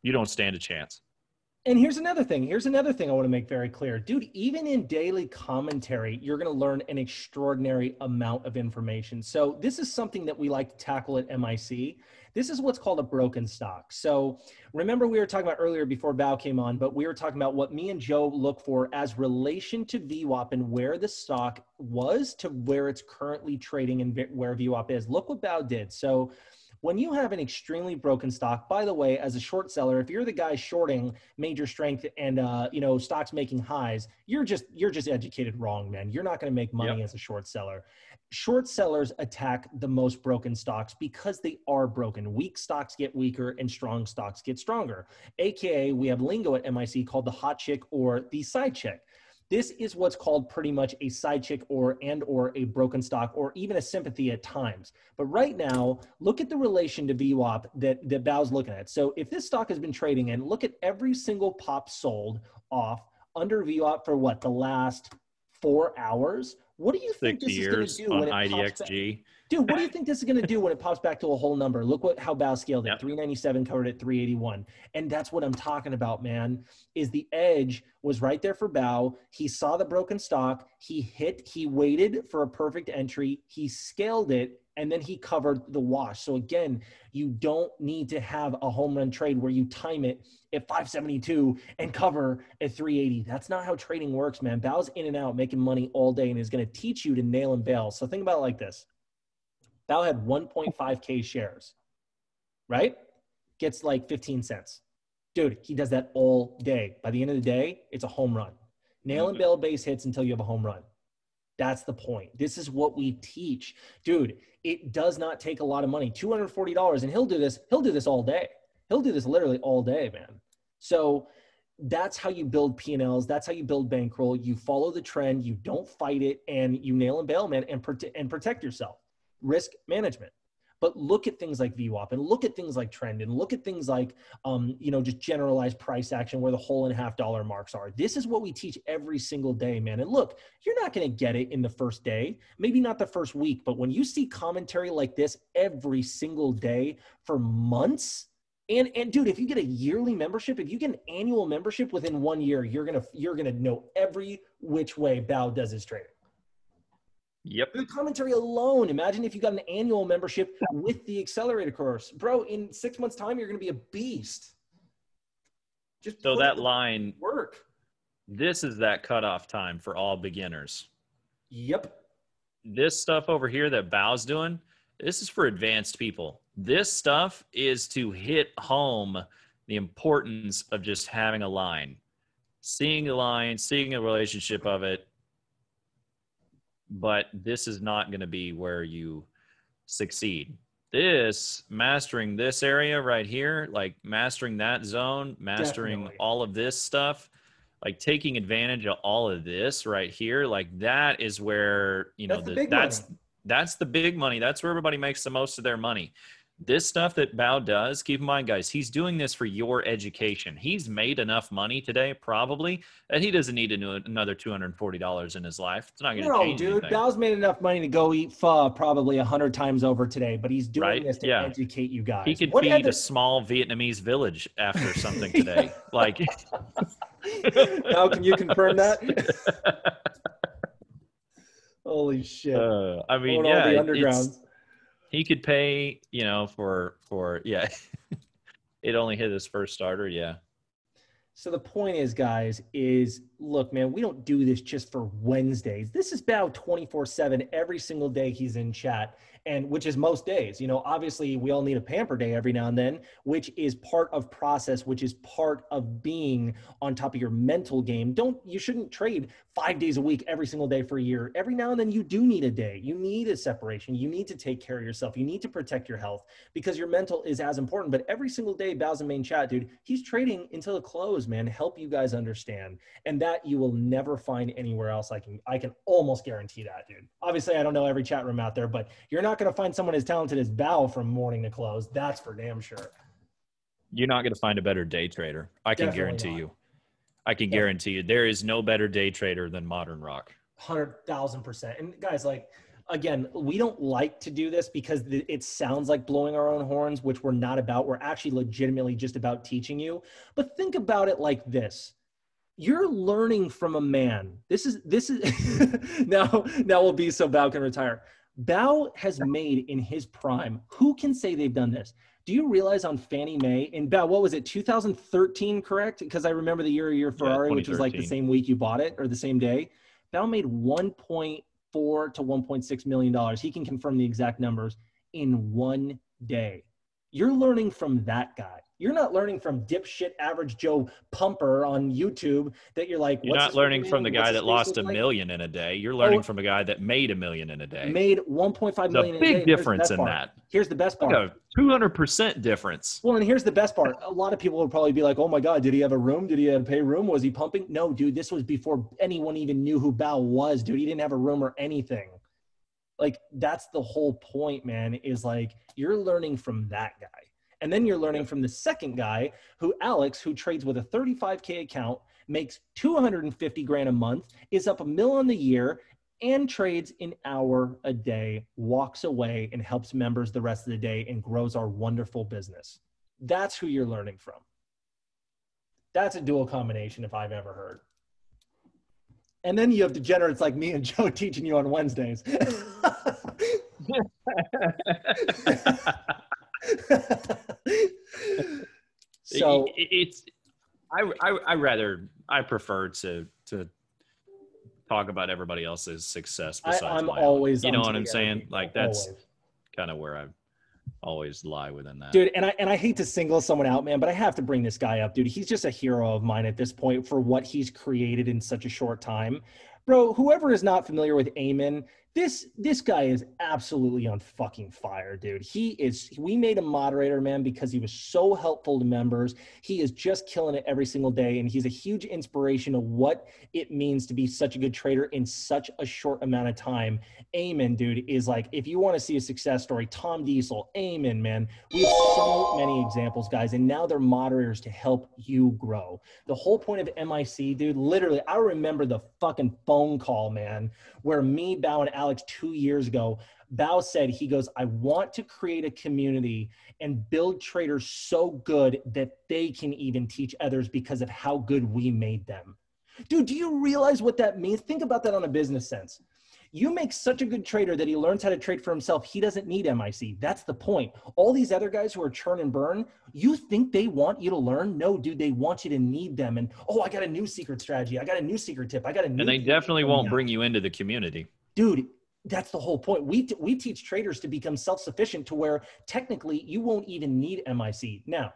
You don't stand a chance and here's another thing. Here's another thing I want to make very clear. Dude, even in daily commentary, you're going to learn an extraordinary amount of information. So, this is something that we like to tackle at MIC. This is what's called a broken stock. So, remember, we were talking about earlier before Bao came on, but we were talking about what me and Joe look for as relation to VWAP and where the stock was to where it's currently trading and where VWAP is. Look what Bao did. So, when you have an extremely broken stock, by the way, as a short seller, if you're the guy shorting major strength and uh, you know stocks making highs, you're just you're just educated wrong, man. You're not going to make money yep. as a short seller. Short sellers attack the most broken stocks because they are broken. Weak stocks get weaker and strong stocks get stronger. AKA, we have lingo at MIC called the hot chick or the side chick. This is what's called pretty much a side chick or and or a broken stock or even a sympathy at times. But right now, look at the relation to VWAP that, that Bao's looking at. So if this stock has been trading and look at every single pop sold off under VWAP for what, the last four hours? What do you think this is going to do when it IDXG? Pops Dude, what do you think this is going to do when it pops back to a whole number? Look what how Bao scaled it. Yep. 397 covered at 381. And that's what I'm talking about, man. Is the edge was right there for Bao. He saw the broken stock. He hit, he waited for a perfect entry. He scaled it and then he covered the wash. So again, you don't need to have a home run trade where you time it at 572 and cover at 380. That's not how trading works, man. Bao's in and out making money all day and is going to teach you to nail and bail. So think about it like this. Bao had 1.5K shares, right? Gets like 15 cents. Dude, he does that all day. By the end of the day, it's a home run. Nail and mm-hmm. bail base hits until you have a home run. That's the point. This is what we teach. Dude, it does not take a lot of money. $240 and he'll do this, he'll do this all day. He'll do this literally all day, man. So that's how you build P&Ls. That's how you build bankroll. You follow the trend, you don't fight it and you nail and bail, man, and, prote- and protect yourself risk management. But look at things like VWAP and look at things like trend and look at things like, um, you know, just generalized price action where the whole and half dollar marks are. This is what we teach every single day, man. And look, you're not going to get it in the first day, maybe not the first week, but when you see commentary like this every single day for months, and and dude, if you get a yearly membership, if you get an annual membership within one year, you're gonna you're gonna know every which way Bao does his trading. Yep. The commentary alone. Imagine if you got an annual membership with the accelerator course. Bro, in six months' time, you're going to be a beast. Just so that line work. This is that cutoff time for all beginners. Yep. This stuff over here that Bao's doing, this is for advanced people. This stuff is to hit home the importance of just having a line, seeing a line, seeing a relationship of it. But this is not going to be where you succeed. This mastering this area right here, like mastering that zone, mastering Definitely. all of this stuff, like taking advantage of all of this right here, like that is where you know that's the, that's money. that's the big money. That's where everybody makes the most of their money this stuff that Bao does, keep in mind, guys, he's doing this for your education. He's made enough money today, probably, that he doesn't need another two hundred and forty dollars in his life. It's not going to no, change. No, dude, anything. Bao's made enough money to go eat pho probably a hundred times over today, but he's doing right? this to yeah. educate you guys. He could what feed a small Vietnamese village after something <laughs> today. like, <laughs> now can you confirm that? <laughs> Holy shit! Uh, I mean, yeah, the undergrounds he could pay, you know, for for yeah. <laughs> it only hit his first starter, yeah. So the point is, guys, is look, man, we don't do this just for Wednesdays. This is about 24 7 every single day he's in chat and which is most days. You know obviously we all need a pamper day every now and then which is part of process which is part of being on top of your mental game. Don't you shouldn't trade five days a week every single day for a year. Every now and then you do need a day. You need a separation. You need to take care of yourself. You need to protect your health because your mental is as important. But every single day Bao's in main chat dude he's trading until the close man help you guys understand. And that you will never find anywhere else i can i can almost guarantee that dude obviously i don't know every chat room out there but you're not going to find someone as talented as Bao from morning to close. That's for damn sure. You're not going to find a better day trader. I can Definitely guarantee not. you. I can guarantee you there is no better day trader than Modern Rock. Hundred thousand percent. And guys, like again, we don't like to do this because it sounds like blowing our own horns, which we're not about. We're actually legitimately just about teaching you. But think about it like this you're learning from a man. This is this is <laughs> now now will be so Bao can retire. Bao has made in his prime. Who can say they've done this? Do you realize on Fannie Mae in Bao, what was it, 2013, correct? Because I remember the year of your Ferrari, yeah, which was like the same week you bought it or the same day. Bao made 1.4 to 1.6 million dollars. He can confirm the exact numbers in one day. You're learning from that guy. You're not learning from dipshit average Joe Pumper on YouTube that you're like. You're not learning from the guy that lost a million in a day. You're learning oh, from a guy that made a million in a day. Made 1.5 million. A big difference in part. that. Here's the best part. Like a 200% difference. Well, and here's the best part. A lot of people would probably be like, "Oh my God, did he have a room? Did he have a pay room? Was he pumping?" No, dude. This was before anyone even knew who Bao was, dude. He didn't have a room or anything like that's the whole point man is like you're learning from that guy and then you're learning from the second guy who Alex, who trades with a 35K account, makes 250 grand a month, is up a mil on the year, and trades an hour a day, walks away and helps members the rest of the day and grows our wonderful business. That's who you're learning from. That's a dual combination if I've ever heard. And then you have degenerates like me and <laughs> Joe teaching you on Wednesdays. <laughs> <laughs> <laughs> so it's I, I I rather I prefer to to talk about everybody else's success besides I, am my always. You know what I'm saying? Like that's kind of where I always lie within that. Dude, and I and I hate to single someone out, man, but I have to bring this guy up, dude. He's just a hero of mine at this point for what he's created in such a short time. Bro, whoever is not familiar with Eamon, this this guy is absolutely on fucking fire, dude. He is. We made a moderator, man, because he was so helpful to members. He is just killing it every single day, and he's a huge inspiration of what it means to be such a good trader in such a short amount of time. Eamon dude, is like if you want to see a success story, Tom Diesel, Eamon man. We have so many examples, guys, and now they're moderators to help you grow. The whole point of MIC, dude. Literally, I remember the fucking phone call, man, where me, bowing and Alex two years ago, Bao said, he goes, I want to create a community and build traders so good that they can even teach others because of how good we made them. Dude, do you realize what that means? Think about that on a business sense. You make such a good trader that he learns how to trade for himself. He doesn't need MIC. That's the point. All these other guys who are churn and burn, you think they want you to learn? No, dude, they want you to need them. And oh, I got a new secret strategy. I got a new secret tip. I got a new. And they definitely oh, won't bring you into the community dude that's the whole point we t- we teach traders to become self-sufficient to where technically you won't even need MIC now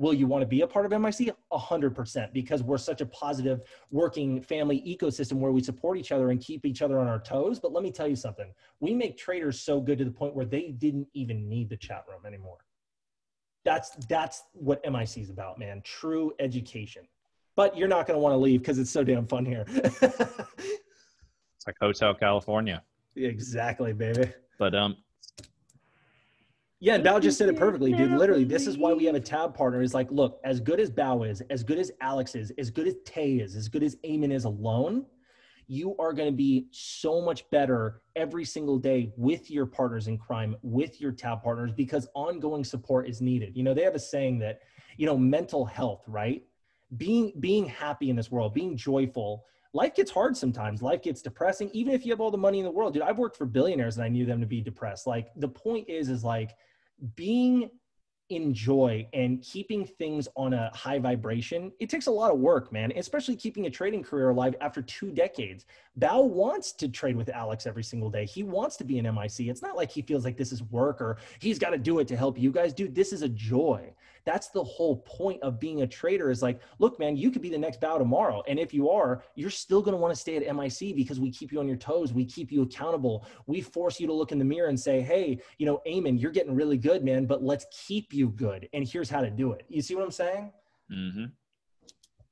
Will you want to be a part of MIC? 100% because we're such a positive working family ecosystem where we support each other and keep each other on our toes. But let me tell you something we make traders so good to the point where they didn't even need the chat room anymore. That's, that's what MIC is about, man. True education. But you're not going to want to leave because it's so damn fun here. <laughs> it's like Hotel California. Exactly, baby. But um, yeah, and Bao just said it perfectly, dude. Literally, this is why we have a tab partner. Is like, look, as good as Bao is, as good as Alex is, as good as Tay is, as good as Eamon is alone, you are going to be so much better every single day with your partners in crime, with your tab partners, because ongoing support is needed. You know, they have a saying that, you know, mental health, right? Being being happy in this world, being joyful, life gets hard sometimes. Life gets depressing, even if you have all the money in the world. Dude, I've worked for billionaires and I knew them to be depressed. Like the point is, is like being in joy and keeping things on a high vibration, it takes a lot of work, man, especially keeping a trading career alive after two decades. Bao wants to trade with Alex every single day. He wants to be an MIC. It's not like he feels like this is work or he's got to do it to help you guys. Dude, this is a joy that's the whole point of being a trader is like look man you could be the next Bao tomorrow. And if you are you're still going to want to stay at MIC because we keep you on your toes. We keep you accountable. We force you to look in the mirror and say hey you know Eamon you're getting really good man but let's keep you good. And here's how to do it. You see what i'm saying? Mm-hmm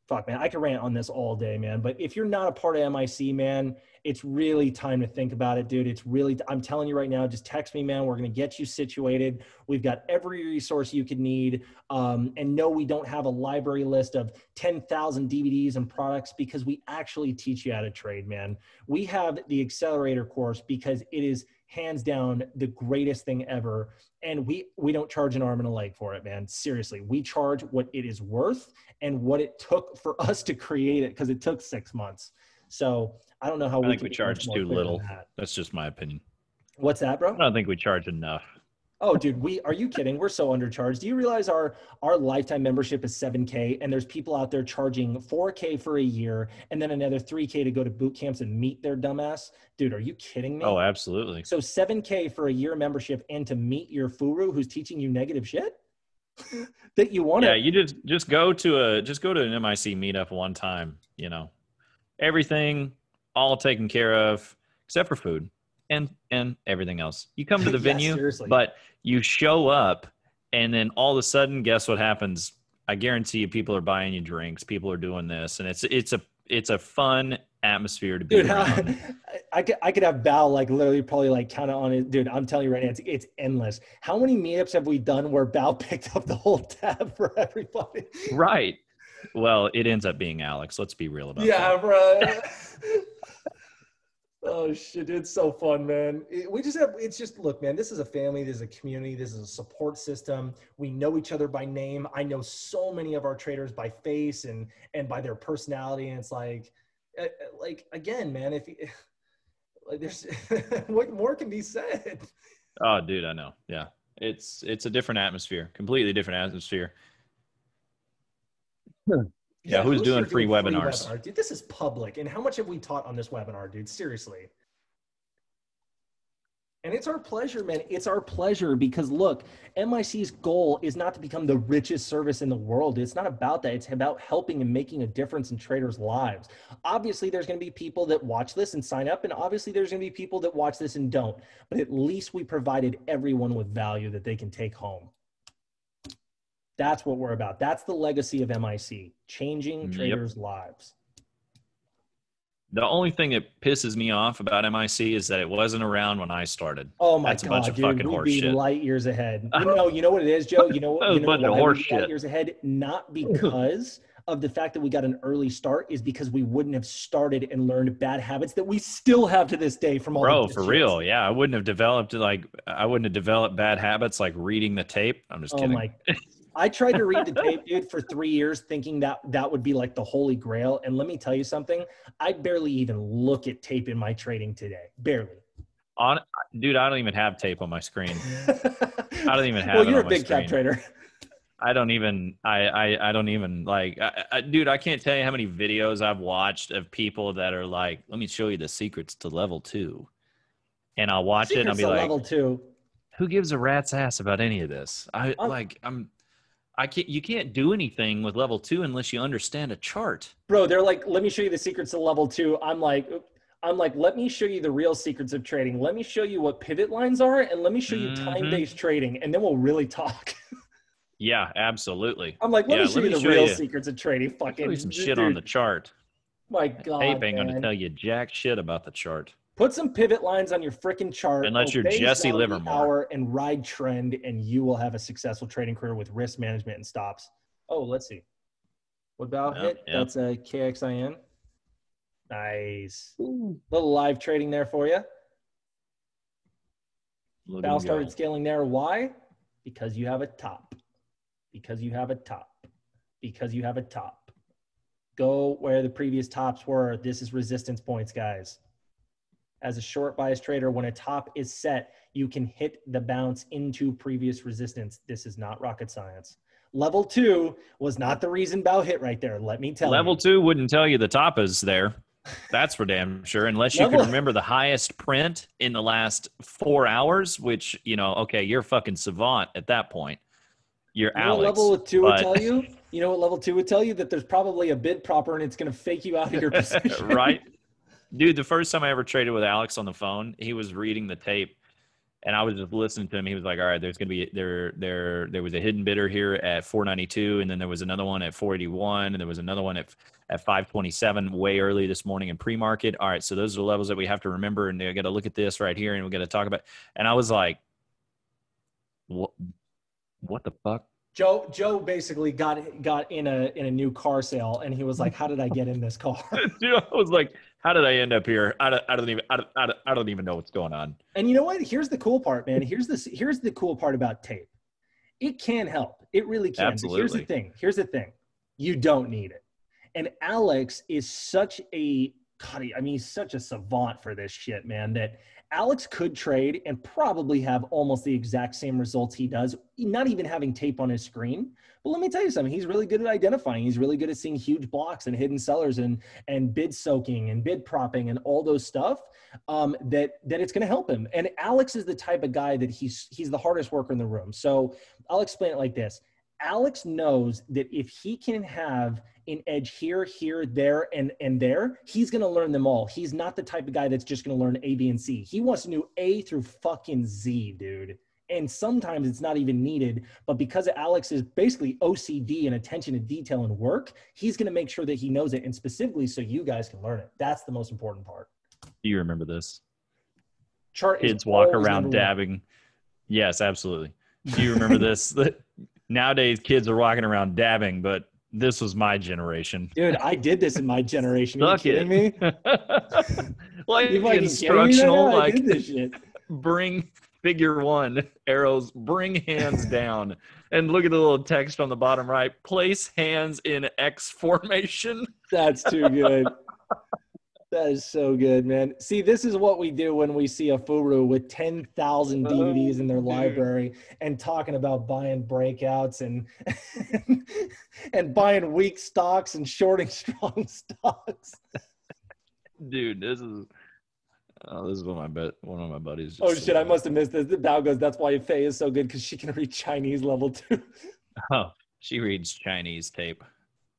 fuck man i could rant on this all day man but if you're not a part of MIC man it's really time to think about it dude. It's really i'm telling you right now just text me man we're going to get you situated. We've got every resource you could need um, and no we don't have a library list of 10000 dvds and products because we actually teach you how to trade man. We have the accelerator course because it is hands down the greatest thing ever. And we we don't charge an arm and a leg for it man. Seriously we charge what it is worth and what it took for <laughs> us to create it because it took six months. So i don't know how I we think we charge too little. that. that's just my opinion. What's that bro? I don't think we charge enough Oh, dude, we are you kidding? We're so undercharged. Do you realize our our lifetime membership is 7K and there's people out there charging 4K for a year and then another 3K to go to boot camps and meet their dumbass? Dude, are you kidding me? Oh, absolutely. So 7K for a year membership and to meet your furu who's teaching you negative shit? <laughs> that you want to Yeah, you just just go to a just go to an MIC meetup one time, you know. Everything all taken care of except for food and and everything else. You come to the <laughs> venue, but you show up, and then all of a sudden, guess what happens? I guarantee you, people are buying you drinks. People are doing this, and it's it's a it's a fun atmosphere to be dude, <laughs> around. I, I, could I could have Bao like literally probably like count on it, dude. I'm telling you right now, it's it's endless. How many meetups have we done where Bao <laughs> picked up the whole tab for everybody? Right. Well, it ends up being Alex. Let's be real about yeah, that. Yeah, bro. Oh shit, it's so fun, man. It, we just have it's just look, man, this is a family, this is a community, this is a support system. We know each other by name. I know so many of our traders by face and and by their personality and it's like uh, uh, like again, man, if you, <laughs> like there's <laughs> what more can be said? Oh, dude, I know. Yeah. It's it's a different atmosphere, completely different atmosphere. Yeah, who's, who's doing free, free webinars? Webinar? Dude, this is public. And how much have we taught on this webinar, dude? Seriously. And it's our pleasure, man. It's our pleasure because look, MIC's goal is not to become the richest service in the world. It's not about that. It's about helping and making a difference in traders' lives. Obviously, there's going to be people that watch this and sign up, and obviously, there's going to be people that watch this and don't. But at least we provided everyone with value that they can take home. That's what we're about. That's the legacy of MIC, changing mm, traders' yep. lives. The only thing that pisses me off about MIC is that it wasn't around when I started. Oh my That's god, a bunch of dude, fucking we'd be shit. light years ahead. <laughs> You know, you know what it is, Joe. You know what? You know bunch why of light years ahead, not <laughs> because of the fact that we got an early start, is because we wouldn't have started and learned bad habits that we still have to this day from all. Bro, for real, yeah, I wouldn't have developed like I wouldn't have developed bad habits like reading the tape. I'm just oh kidding. My, <laughs> I tried to read the <laughs> tape, dude, for three years, thinking that that would be like the holy grail. And let me tell you something, I barely even look at tape in my trading today. Barely. On, dude, I don't even have tape on my screen. <laughs> I don't even have. well, you're a big cap trader. I don't even. I. I. I don't even like. I, I, dude, I can't tell you how many videos I've watched of people that are like, "Let me show you the secrets to level two. and I'll watch secrets it and I'll be like, "Level two. Who gives a rat's ass about any of this? I I'm, like. I'm I can't. You can't do anything with level two unless you understand a chart. Bro, they're like, let me show you the secrets of level two. I'm like, I'm like, let me show you the real secrets of trading. Let me show you what pivot lines are, and let me show you Mhm. time-based trading, and then we'll really talk. <laughs> Yeah, absolutely. I'm like, let Yeah, me show let you me the show real you- secrets of trading. Fucking some shit on the chart. My God, Ape ain't gonna tell you jack shit about the chart. Put some pivot lines on your freaking chart. Unless you're Jesse Livermore. Hour and ride trend, and you will have a successful trading career with risk management and stops. Oh, let's see. What about Yeah, hit? yeah. That's a KXIN. Nice. Little live trading there for you. Look Val started scaling there. Why? Because you have a top. Because you have a top. Because you have a top. Go where the previous tops were. This is resistance points, guys. As a short bias trader, when a top is set, you can hit the bounce into previous resistance. This is not rocket science. Level two was not the reason Bao hit right there. Let me tell you. Level two wouldn't tell you the top is there. That's for damn sure. Unless you Level- can remember the highest print in the last four hours, which you know, okay, you're fucking savant at that point. You're You know Alex. level two would tell you? <laughs> You know what level two would tell you? That there's probably a bid proper and it's going to fake you out of your <laughs> position. right? Dude, the first time I ever traded with Alex on the phone, he was reading the tape and I was just listening to him. He was like, All right, there's gonna be there there there was a hidden bidder here at 492, and then there was another one at 481, and there was another one at at 527 way early this morning in pre-market. All right, so those are the levels that we have to remember, and they gotta look at this right here, and we gotta talk about and I was like, What what the fuck? Joe Joe basically got got in a in a new car sale and he was like, "How did I get in this car?" <laughs> Dude, I was like, how did I end up here? I don't, I don't even I don't, I don't, I don't even know what's going on. And you know what? Here's the cool part, man. Here's this. Here's the cool part about tape. It can help. It really can. But here's the thing. Here's the thing. You don't need it. And Alex is such a God. I mean, he's such a savant for this shit, man. That Alex could trade and probably have almost the exact same results he does, not even having tape on his screen. But let me tell you something. He's really good at identifying. He's really good at seeing huge blocks and hidden sellers and and bid soaking and bid propping and all those stuff um, that that it's going to help him. And Alex is the type of guy that he's he's the hardest worker in the room. So I'll explain it like this: Alex knows that if he can have an edge here, here, there, and and there, he's going to learn them all. He's not the type of guy that's just going to learn A, B, and C. He wants to know A through fucking Z, dude. And sometimes it's not even needed, but because Alex is basically OCD and attention to detail and work, he's going to make sure that he knows it, and specifically so you guys can learn it. That's the most important part. Do you remember this? Chart kids walk around number one. dabbing. Yes, absolutely. Do you remember <laughs> this? Nowadays, kids are walking around dabbing, but this was my generation. Dude, I did this in my generation. Are you kidding me? <laughs> <laughs> like You fucking kidding me right instructional, like did this shit. <laughs> bring figure one arrows, bring hands down, and look at the little text on the bottom right. Place hands in X formation. That's too good. That is so good, man. See, this is what we do when we see a Furu with 10,000 Oh, DVDs in their library and talking about buying breakouts and <laughs> and buying weak stocks and shorting <laughs> strong stocks. Dude, this is oh, this is what my bet one of my buddies. just Oh shit, I must have missed this. The Bao goes, that's why Faye is so good because she can <laughs> read Chinese level two. Oh, she reads Chinese tape.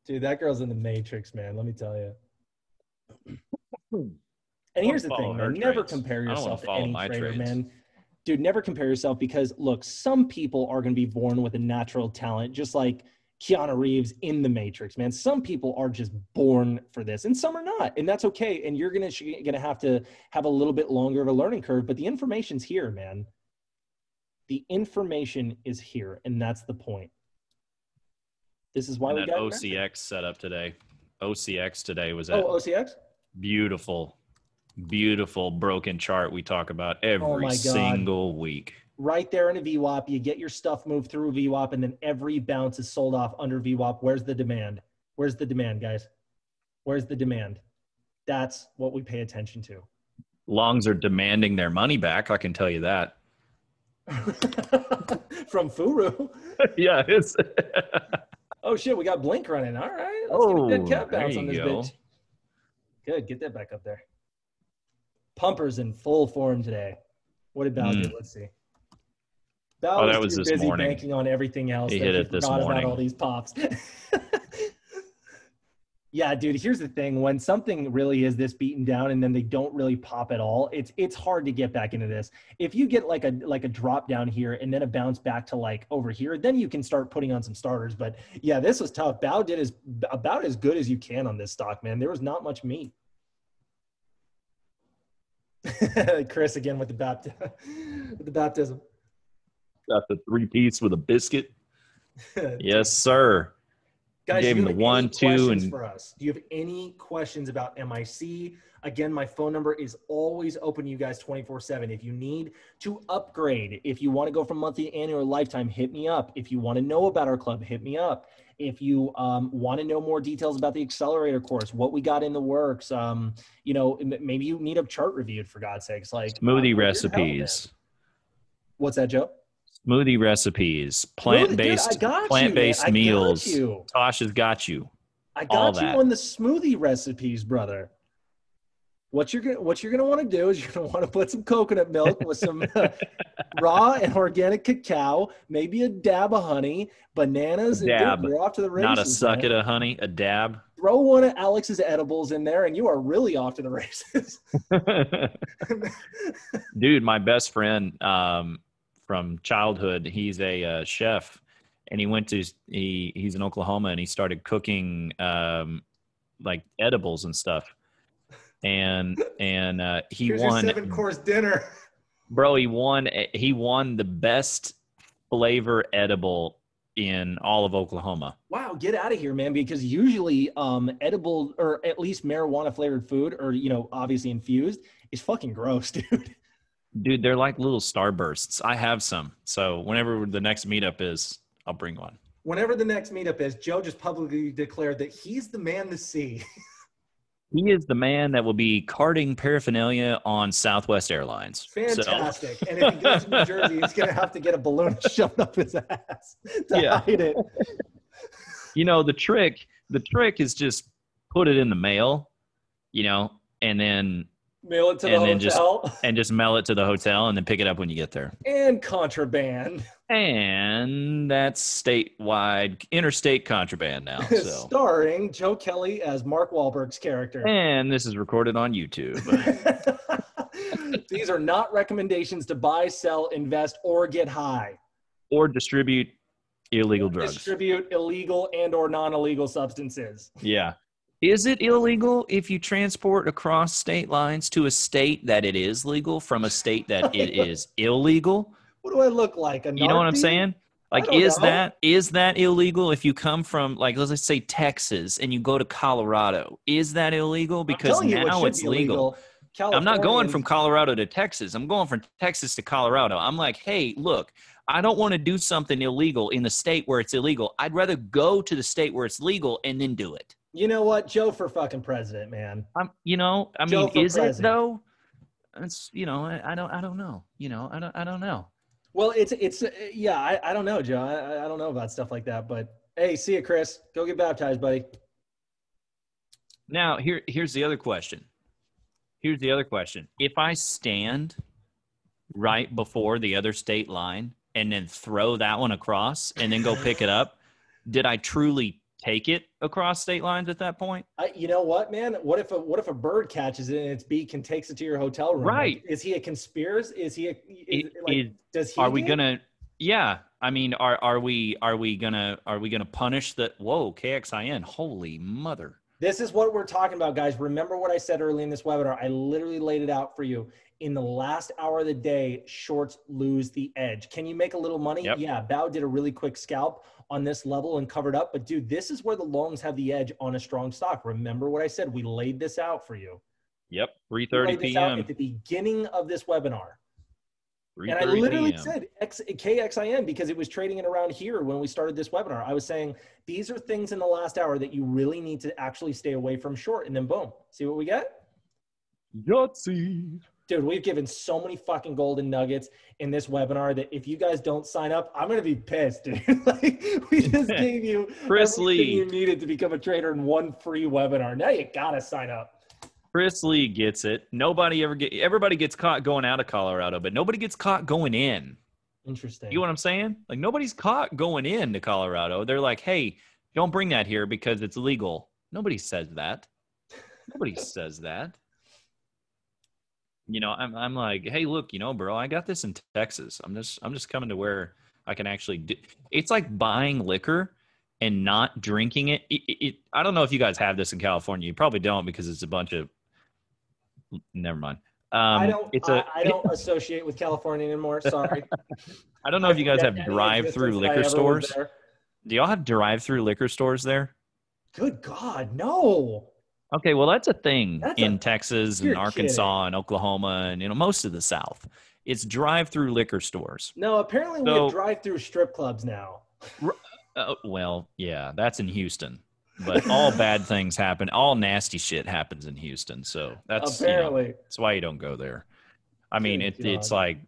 Dude, that girl's in the Matrix, man. Let me tell you. Hmm. And here's the thing, man. Never compare I don't wanna yourself to any trader, trades. man. Dude, never compare yourself because look, some people are going to be born with a natural talent, just like Keanu Reeves in the Matrix, man. Some people are just born for this, and some are not, and that's okay. And you're gonna gonna have to have a little bit longer of a learning curve, but the information's here, man. The information is here, and that's the point. This is why And we got OCX setup today. OCX today was oh, at Oh, OCX. Beautiful, beautiful broken chart we talk about oh every Oh single week. right there in a VWAP. You get your stuff moved through VWAP, and then every bounce is sold off under VWAP. Where's the demand? Where's the demand, guys? Where's the demand? That's what we pay attention to. Longs are demanding their money back. I can tell you that. <laughs> From Furu. <laughs> yeah, it's <laughs> Oh shit, we got Blink running. All right, let's Oh, get a dead oh, cat there bounce on this go. bitch. Good, get that back up there. Pumpers in full form today. What did do? Mm. Let's see. That Oh, was, that was too this busy morning. banking on everything else. He hit he it this forgot about all these pops. <laughs> yeah, dude. Here's the thing: when something really is this beaten down, and then they don't really pop at all, it's it's hard to get back into this. If you get like a like a drop down here and then a bounce back to like over here, then you can start putting on some starters. But yeah, this was tough. Bao did as about as good as you can on this stock, man. There was not much meat. <laughs> Chris again with the baptism. <laughs> with the baptism. Got the three piece with a biscuit. <laughs> Yes, sir. Guys, Gave do him you the have one, any two, questions and- for us? Do you have any questions about MIC? Again, my phone number is always open to you guys 24 7. If you need to upgrade, if you want to go from monthly, to annual, or lifetime, hit me up. If you want to know about our club, hit me up. If you um, want to know more details about the accelerator course, what we got in the works, um, you know, maybe you need a chart reviewed for God's sakes. Like Smoothie to help, man. recipes. What's that, Joe? Smoothie recipes. Plant based got you, man. plant based meals. Tosh has got you. I all got you that. on the smoothie recipes, brother. What you're gonna what you're gonna want to do is you're <laughs> gonna want to put some coconut milk with some <laughs> <laughs> raw and organic cacao, maybe a dab of honey, bananas, A dab. and dude, you're off to the races. Not a suck man. at a honey, a dab. Throw one of Alex's edibles in there, and you are really off to the races. Dude, my best friend um, from childhood, he's a uh, chef, and he went to he he's in Oklahoma, and he started cooking um, like edibles and stuff. And and uh, he Here's won, seven course dinner. bro. He won. He won the best flavor edible in all of Oklahoma. Wow, get out of here, man! Because usually, um, edible or at least marijuana flavored food, or you know, obviously infused, is fucking gross, <laughs> dude. Dude, they're like little starbursts. I have some, so whenever the next meetup is, I'll bring one. Whenever the next meetup is, Joe just publicly declared that he's the man to see. <laughs> He is the man that will be carting paraphernalia on Southwest Airlines. So, Fantastic. and if he goes to New Jersey, he's gonna have to get a balloon <laughs> shoved up his ass to Yeah. hide it. you know, the trick, the trick is just put it in the mail, you know, and then Mail it to the And then just- hotel. and just mail it to the hotel and then pick it up when you get there. and contraband. And that's statewide interstate contraband now. <laughs> So Starring Joe Kelly as Mark Wahlberg's character. and this is recorded on YouTube. <laughs> These are not recommendations to buy, sell, invest, or get high. or distribute illegal drugs. Distribute illegal and or non-illegal substances. Yeah. Is it illegal if you transport across state lines to a state that it is legal from a state that it <laughs> is illegal? What do I look like? A You know what I'm saying? Like is know. that is that illegal if you come from like let's say Texas and you go to Colorado? Is that illegal? Because now it's legal. I'm not going from Colorado to Texas. I'm going from Texas to Colorado. I'm like, hey, look, I don't want to do something illegal in the state where it's illegal. I'd rather go to the state where it's legal and then do it. You know what? Joe for fucking president, man. I'm, you know, I Joe mean, is it though? It's, you know, I, I don't, I don't know. You know, I don't, I don't know. Well, it's it's uh, yeah. I, I don't know, Joe. I, I don't know about stuff like that. But hey, see you, Chris. Go get baptized, buddy. Now, here, here's the other question. Here's the other question. If I stand right before the other state line and then throw that one across and then go pick it up, did I truly take it across state lines at that point? I, you know what, man? What if a what if a bird catches it in its beak and takes it to your hotel room? Right. Like, is he a conspiracy? Is he a? Is, It- like, it- does he? Are we gonna? Yeah, I mean, are are we are we gonna are we gonna punish the? Whoa, KXIN! Holy mother! This is what we're talking about, guys. Remember what I said early in this webinar. I literally laid it out for you. In the last hour of the day, shorts lose the edge. Can you make a little money? Yep. Yeah, Bao did a really quick scalp on this level and covered up. But dude, this is where the longs have the edge on a strong stock. Remember what I said? We laid this out for you. Yep, three We thirty laid this out p.m. at the beginning of this webinar. And I literally p.m. said X, KXIN because it was trading it around here when we started this webinar. I was saying these are things in the last hour that you really need to actually stay away from short. And then boom, see what we get? Yahtzee. Dude, we've given so many fucking golden nuggets in this webinar that if you guys don't sign up, I'm gonna be pissed, <laughs> dude. like we just <laughs> gave you Chris everything Lee. you needed to become a trader in one free webinar. Now you gotta sign up. Chris Lee gets it. Nobody ever get. Everybody gets caught going out of Colorado, but nobody gets caught going in. Interesting. You know what I'm saying? Like nobody's caught going into Colorado. They're like, hey, don't bring that here because it's illegal. Nobody says that. Nobody says that. You know, I'm I'm like, hey, look, you know, bro, I got this in Texas. I'm just I'm just coming to where I can actually do. It's like buying liquor and not drinking it. It, it, it. I don't know if you guys have this in California. You probably don't because it's a bunch of. Never mind. Um, I don't. It's I a. I don't associate with California anymore. Sorry. <laughs> I don't know if you guys have drive-through I liquor stores. Do y'all have drive-through liquor stores there? Good God, no. Okay, well that's a thing That's in a- Texas and Arkansas and Oklahoma and you know most of the South. It's drive-through liquor stores. No, apparently we have drive-through strip clubs now. Uh, well, yeah, that's in Houston. But all <laughs> bad things happen. All nasty shit happens in Houston. So that's you know, apparently. that's why you don't go there. I mean, it, it's like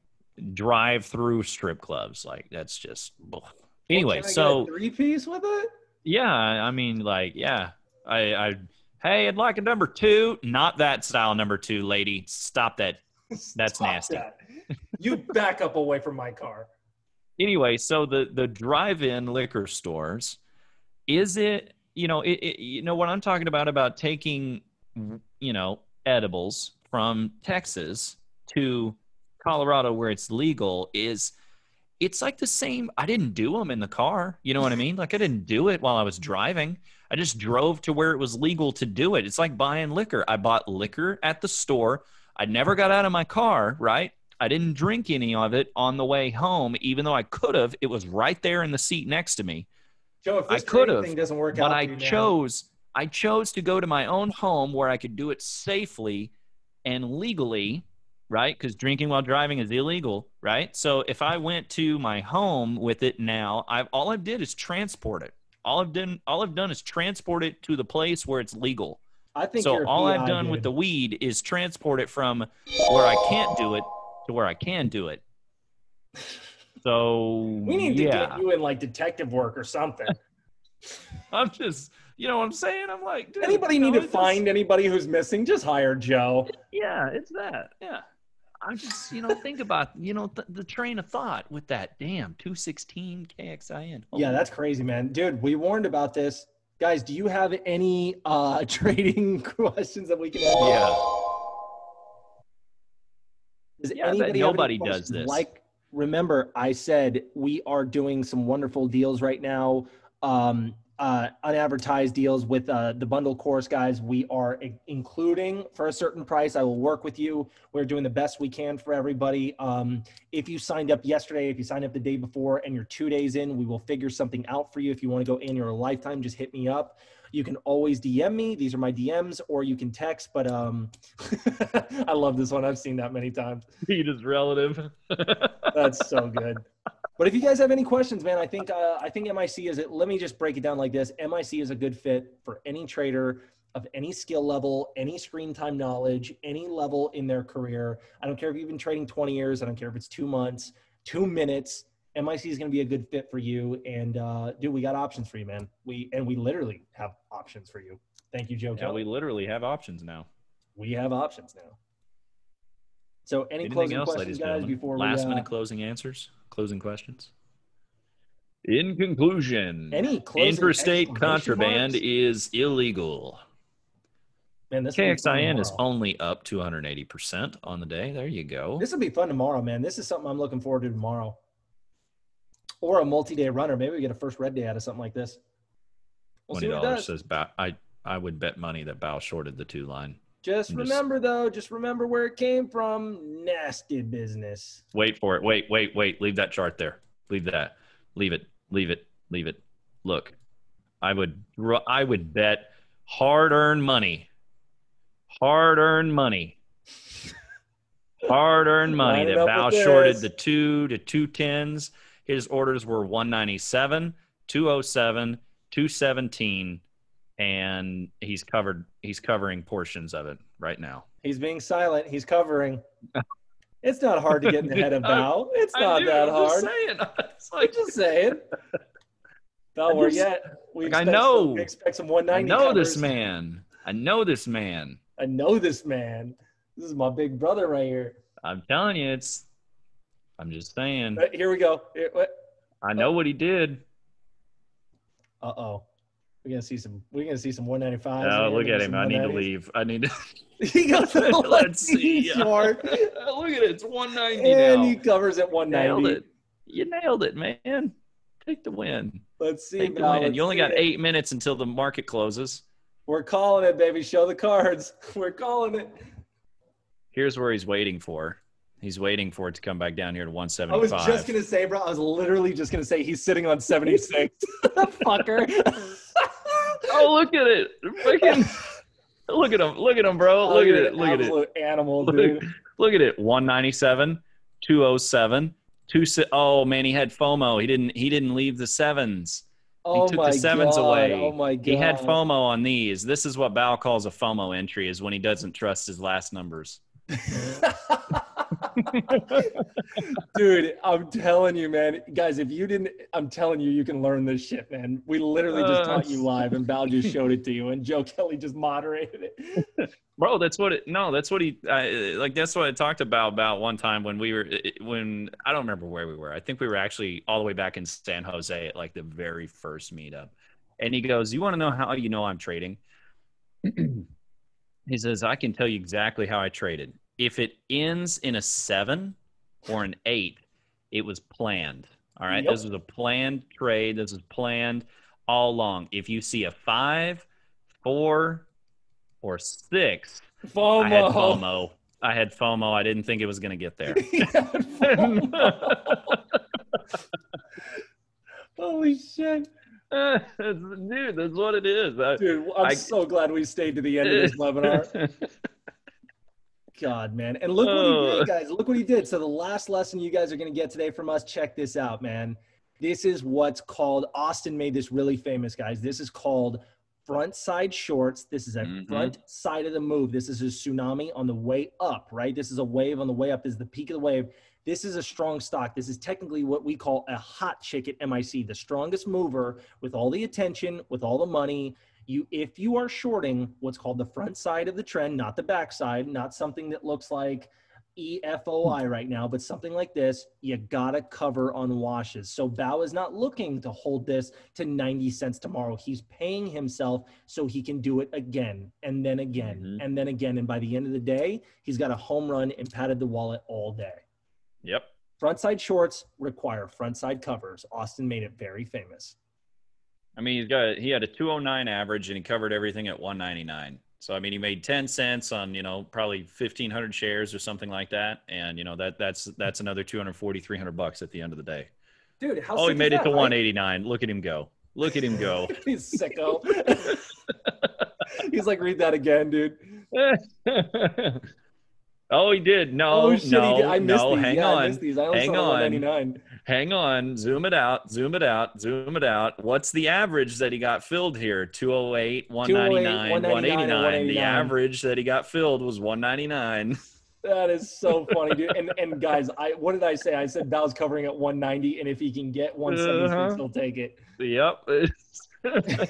drive-through strip clubs. Like that's just. ugh. Well, Anyway, I so three-piece with it. Yeah, I mean, like, yeah, I, I, hey, I'd like a number two, not that style number two, lady. Stop that. That's Stop nasty. that. You back up away from my car. Anyway, so the the drive-in liquor stores, is it, you know, it, it, you know what I'm talking about about taking, you know, edibles from Texas to Colorado where it's legal is. It's like the same. I didn't do them in the car. You know what I mean? Like I didn't do it while I was driving. I just drove to where it was legal to do it. It's like buying liquor. I bought liquor at the store. I never got out of my car, right? I didn't drink any of it on the way home, even though I could have. It was right there in the seat next to me. Joe, if I this could've, thing doesn't work out, But I you now- chose I chose to go to my own home where I could do it safely and legally, right? Because drinking while driving is illegal, right? So if I went to my home with it now, I've all I did is transport it. All I've done all I've done is transport it to the place where it's legal. I think So all I've done with the weed is transport it from where I can't do it to where I can do it. <laughs> So We need to yeah, get you in like detective work or something. <laughs> I'm just you know what I'm saying. I'm like, dude, Anybody need to it just- find anybody who's missing? Just hire Joe. Yeah, it's that. Yeah. I just, you know, think about, you know, th- the train of thought with that damn 216 KXIN. Yeah, that's crazy, man. Dude, we warned about this. Guys, do you have any uh <laughs> trading questions that we can? Yeah. Does Yeah, anybody nobody does this. Like, remember, I said we are doing some wonderful deals right now. Um, uh, unadvertised deals with uh, the bundle course guys. We are including for a certain price. I will work with you. We're doing the best we can for everybody. Um, if you signed up yesterday, if you signed up the day before, and you're two days in, we will figure something out for you. If you want to go in your lifetime, just hit me up. You can always DM me. These are my DMs, or you can text. But um, <laughs> I love this one. I've seen that many times. <laughs> He is relative. <laughs> That's so good. But if you guys have any questions, man, I think uh, I think MIC is it. Let me just break it down like this: MIC is a good fit for any trader of any skill level, any screen time knowledge, any level in their career. I don't care if you've been trading 20 years. I don't care if it's two months, two minutes. MIC is going to be a good fit for you. And uh, dude, we got options for you, man. We and we literally have options for you. Thank you, Joe. yeah, Kelly. we literally have options now. we have options now. So, any Anything closing else, questions, guys? Before Last we uh, minute closing answers, closing questions. In conclusion, any closing interstate contraband marks? is illegal. Man, this will KXIN is only up 280% on the day. There you go. This will be fun tomorrow, man. This is something I'm looking forward to tomorrow. Or a multi-day runner. Maybe we get a first red day out of something like this. We'll Twenty dollars says Bao. I I would bet money that Bao shorted the two line. Just I'm just- remember, though, just remember where it came from. Nasty business. Wait for it. Wait, wait, wait. Leave that chart there. Leave that. Leave it. Leave it. Leave it. Look, I would I would bet hard earned money. Hard earned money. <laughs> Hard earned money that Bao shorted the two to two tens. His orders were 197, 207, 217, and he's covered he's covering portions of it right now. He's being silent. He's covering. <laughs> It's not hard to get in the head of Val. It's not that hard. saying. <laughs> I'm just saying. Bao, I where just- yet? We like, I expect know. Some, we expect some I 190 know this man. I know this man. I know this man. This is my big brother right here. I'm telling you, it's. I'm just saying. Uh, Here we go. Here- what? I know what he did. Uh oh. We're gonna see some. We're gonna see some 195. Oh, look at him. I need to leave. I need to. <laughs> <laughs> he got the <laughs> Let's see. short, look at it. It's 190 and now. he covers at 190. nailed it. You nailed it, man. Take the win. Let's see. Take the win. let's You only see got it. eight minutes until the market closes. We're calling it, baby. Show the cards. We're calling it. Here's where he's waiting for. He's waiting for it to come back down here to 175. I was just gonna say, bro. I was literally just gonna say he's sitting on 76. <laughs> <laughs> Fucker. Oh, look at it. Freaking, <laughs> look at him. Look at him, bro. Oh, look at it. Look at it. Absolute animal, Look, dude. look at it. 197, 207, two oh, oh man, he had FOMO. He didn't he didn't leave the sevens. Oh took my the sevens god. away. Oh my god. He had FOMO on these. This is what Bao calls a FOMO entry is when he doesn't trust his last numbers. <laughs> Dude, I'm telling you, man. Guys, if you didn't, I'm telling you, you can learn this shit, man. We literally just Uh. taught you live, and Val just <laughs> showed it to you, and Joe Kelly just moderated it. <laughs> Bro, that's what it. No, that's what he. I, like that's what I talked about about one time when we were when I don't remember where we were. I think we were actually all the way back in San Jose at like the very first meetup, and he goes, "You want to know how you know I'm trading?" <clears throat> he says, "I can tell you exactly how I traded. If it ends in a seven or an eight, it was planned. All right, Yep. this was a planned trade. This was planned all along. If you see a five, four, or six, FOMO. I had FOMO. I had FOMO. I didn't think it was going to get there. <laughs> He had FOMO. <laughs> Holy shit. <laughs> Dude, that's what it is. I- Dude, I'm I- so glad we stayed to the end of this webinar. God, man. And look what he Oh. did, guys. Look what he did. So, the last lesson you guys are going to get today from us, check this out, man. This is what's called, Austin made this really famous, guys. This is called front side shorts. This is a Mhm. front side of the move. This is a tsunami on the way up, right? This is a wave on the way up. This is the peak of the wave. This is a strong stock. This is technically what we call a hot chick at MIC, the strongest mover with all the attention, with all the money. You, if you are shorting what's called the front side of the trend, not the back side, not something that looks like EFOI right now, but something like this, you gotta cover on washes. So Bao is not looking to hold this to 90 cents tomorrow. He's paying himself so he can do it again and then again Mhm. and then again. And by the end of the day, he's got a home run and patted the wallet all day. yep. Front side shorts require front side covers. Austin made it very famous. I mean, he's got he had a 209 average and he covered everything at 199. So I mean, he made 10 cents on you know probably 1500 shares or something like that, and you know that that's that's another 240 300 bucks at the end of the day. Dude, how Oh, he made it that, to right? 189. Look at him go. Look at him go. <laughs> He's sicko. <laughs> He's like, read that again, dude. <laughs> oh, he did. No, oh shit, no, he did. I missed no. these. Hang yeah, I on. missed these. I only Hang on. 199. Hang on, zoom it out, zoom it out, zoom it out. What's the average that he got filled here? 208, 199, 199, 189. The average that he got filled was 199. That is so <laughs> funny, dude. And and guys, I what did I say? I said Bao's covering at 190, and if he can get 176, Uh-huh. he'll take it. yep. <laughs> <laughs>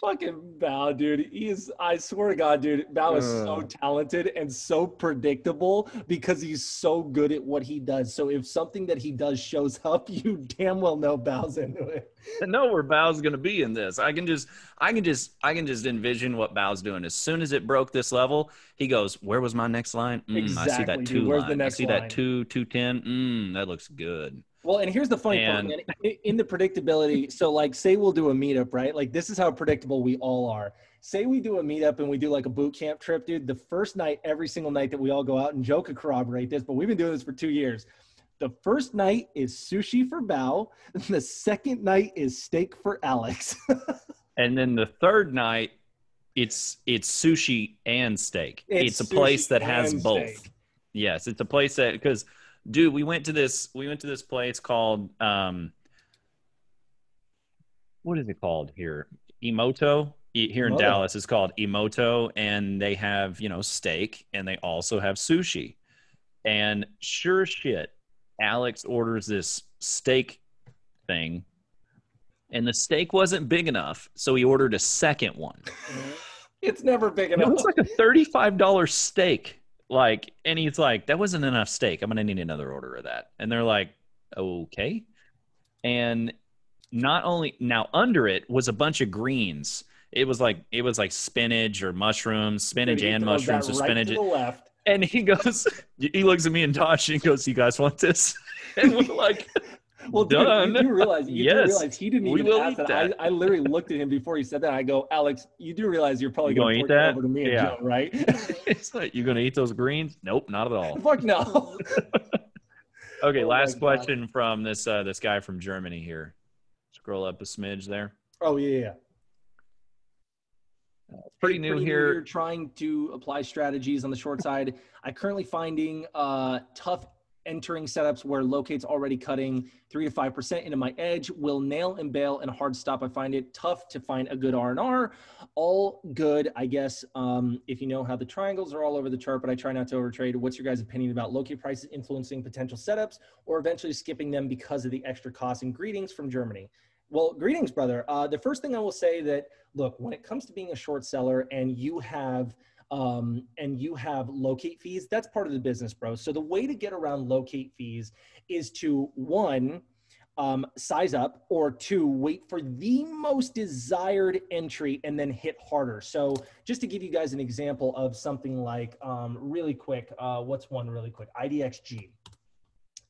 Fucking Bao, dude. He is. I swear to God, dude. Bao is so talented and so predictable because he's so good at what he does. So if something that he does shows <laughs> up, you damn well know Bao's into it. I know where Bao's going to be in this. I can just, I can just, I can just envision what Bao's doing. As soon as it broke this level, he goes, "Where was my next line? Mm, I see Exactly, that dude. two Where's the line. next I see line?" that two, two ten. Mm, that looks good." Well, and here's the funny part, And- man. In the predictability, so like, say we'll do a meetup, right? Like, this is how predictable we all are. Say we do a meetup and we do like a boot camp trip, dude. The first night, every single night that we all go out, and Joe could corroborate this, but we've been doing this for two years. The first night is sushi for Bao. <laughs> The second night is steak for Alex. <laughs> And then the third night, it's it's sushi and steak. It's, It's a place that has both. steak. Yes, it's a place that because, dude, we went to this we went to this place called um, what is it called here? Emoto. Here in Emoto. Dallas, is called Emoto, and they have you know steak, and they also have sushi. And sure shit, Alex orders this steak thing, and the steak wasn't big enough, so he ordered a second one. it's never big enough. It was like a thirty-five dollar steak. Like, and he's like, that wasn't enough steak. I'm gonna need another order of that. And they're like, okay. And not only now under it was a bunch of greens. It was like it was like spinach or mushrooms, spinach and mushrooms or right spinach. to the left. And he goes, <laughs> he looks at me and Tosh and goes, "You guys want this?" <laughs> And we're like, Well, dude, Done. you do realize you Yes. do realize he didn't even ask eat that. that. I, I literally looked at him before he said that. I go, Alex, you do realize you're probably You going gonna eat that? over to me and Yeah. Joe, right? <laughs> "It's like you're gonna eat those greens?" Nope, not at all. <laughs> Fuck no. <laughs> Okay, Oh last God. question from this uh, this guy from Germany here. Scroll up a smidge there. oh yeah, yeah. Pretty Hey, new here. Trying to apply strategies on the short side. I currently finding uh, tough entering setups where locates already cutting three to five percent into my edge. Will nail and bail and hard stop. I find it tough to find a good R and R. All good, I guess. Um, if you know how the triangles are all over the chart, but I try not to overtrade. What's your guys' opinion about locate prices influencing potential setups, or eventually skipping them because of the extra cost? And greetings from Germany. Well, greetings, brother. Uh, the first thing I will say that look, when it comes to being a short seller and you have um, and you have locate fees, that's part of the business, bro. So the way to get around locate fees is to one, um, size up, or two, wait for the most desired entry and then hit harder. So just to give you guys an example of something like um, really quick, uh, what's one really quick? IDXG.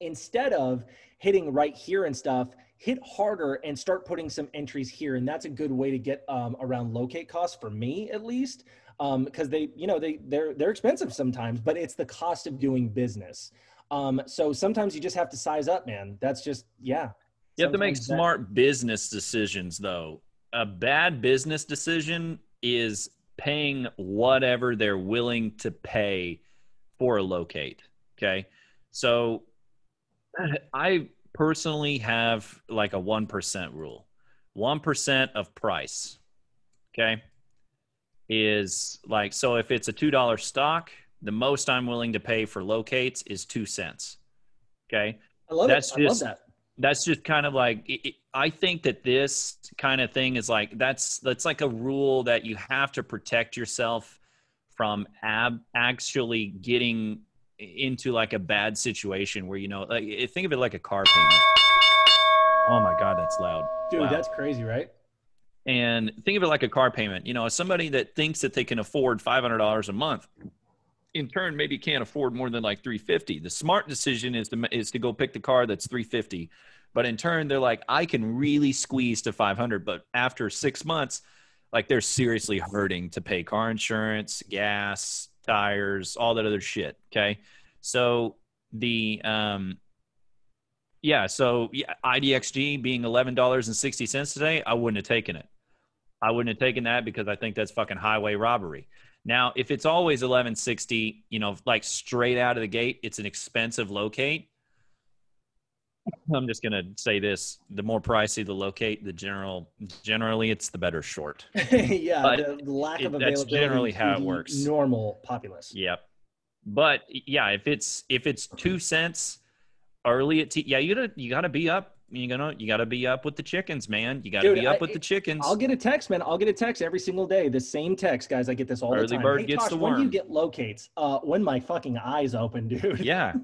Instead of hitting right here and stuff, hit harder and start putting some entries here. And that's a good way to get um, around locate costs for me, at least because um, they, you know, they they're they're expensive sometimes, but it's the cost of doing business. Um, so sometimes you just have to size up, man. That's just yeah. You have to make Sometimes that- smart business decisions, though. A bad business decision is paying whatever they're willing to pay for a locate. Okay. So <sighs> I personally have like a 1% rule 1% of price. Okay. Is like, so if it's a $2 stock, the most I'm willing to pay for locates is two cents. Okay I love That's it. I love just- that. that's just kind of like it, it- I think that this kind of thing is like that's that's like a rule that you have to protect yourself from ab- actually getting into like a bad situation where you know like think of it like a car payment. Oh my god, that's loud. Dude, Wow. that's crazy, right? And think of it like a car payment. You know, as somebody that thinks that they can afford five hundred dollars a month, in turn maybe can't afford more than like three fifty. The smart decision is to is to go pick the car that's three fifty. But in turn, they're like, I can really squeeze to five hundred. But after six months, like they're seriously hurting to pay car insurance, gas, tires, all that other shit. Okay, so the um yeah, so IDXG being eleven dollars and sixty cents today, I wouldn't have taken it. I wouldn't have taken that because I think that's fucking highway robbery. Now, if it's always eleven sixty, you know, like straight out of the gate, it's an expensive locate. I'm just gonna say this: the more pricey the locate, the general generally it's the better short. <laughs> yeah, the, the lack it- of that's availability. generally how it works. Normal populace. Yep. But yeah, if it's if it's two cents early at t- yeah, you gotta you gotta be up. You gonna you gotta be up with the chickens, man. You gotta Dude, be up I- with the chickens. I'll get a text, man. I'll get a text every single day. The same text, guys. I get this all Early the time. bird hey, gets Tosh, the when do you get locates? Uh, when my fucking eyes open, dude. <laughs> yeah,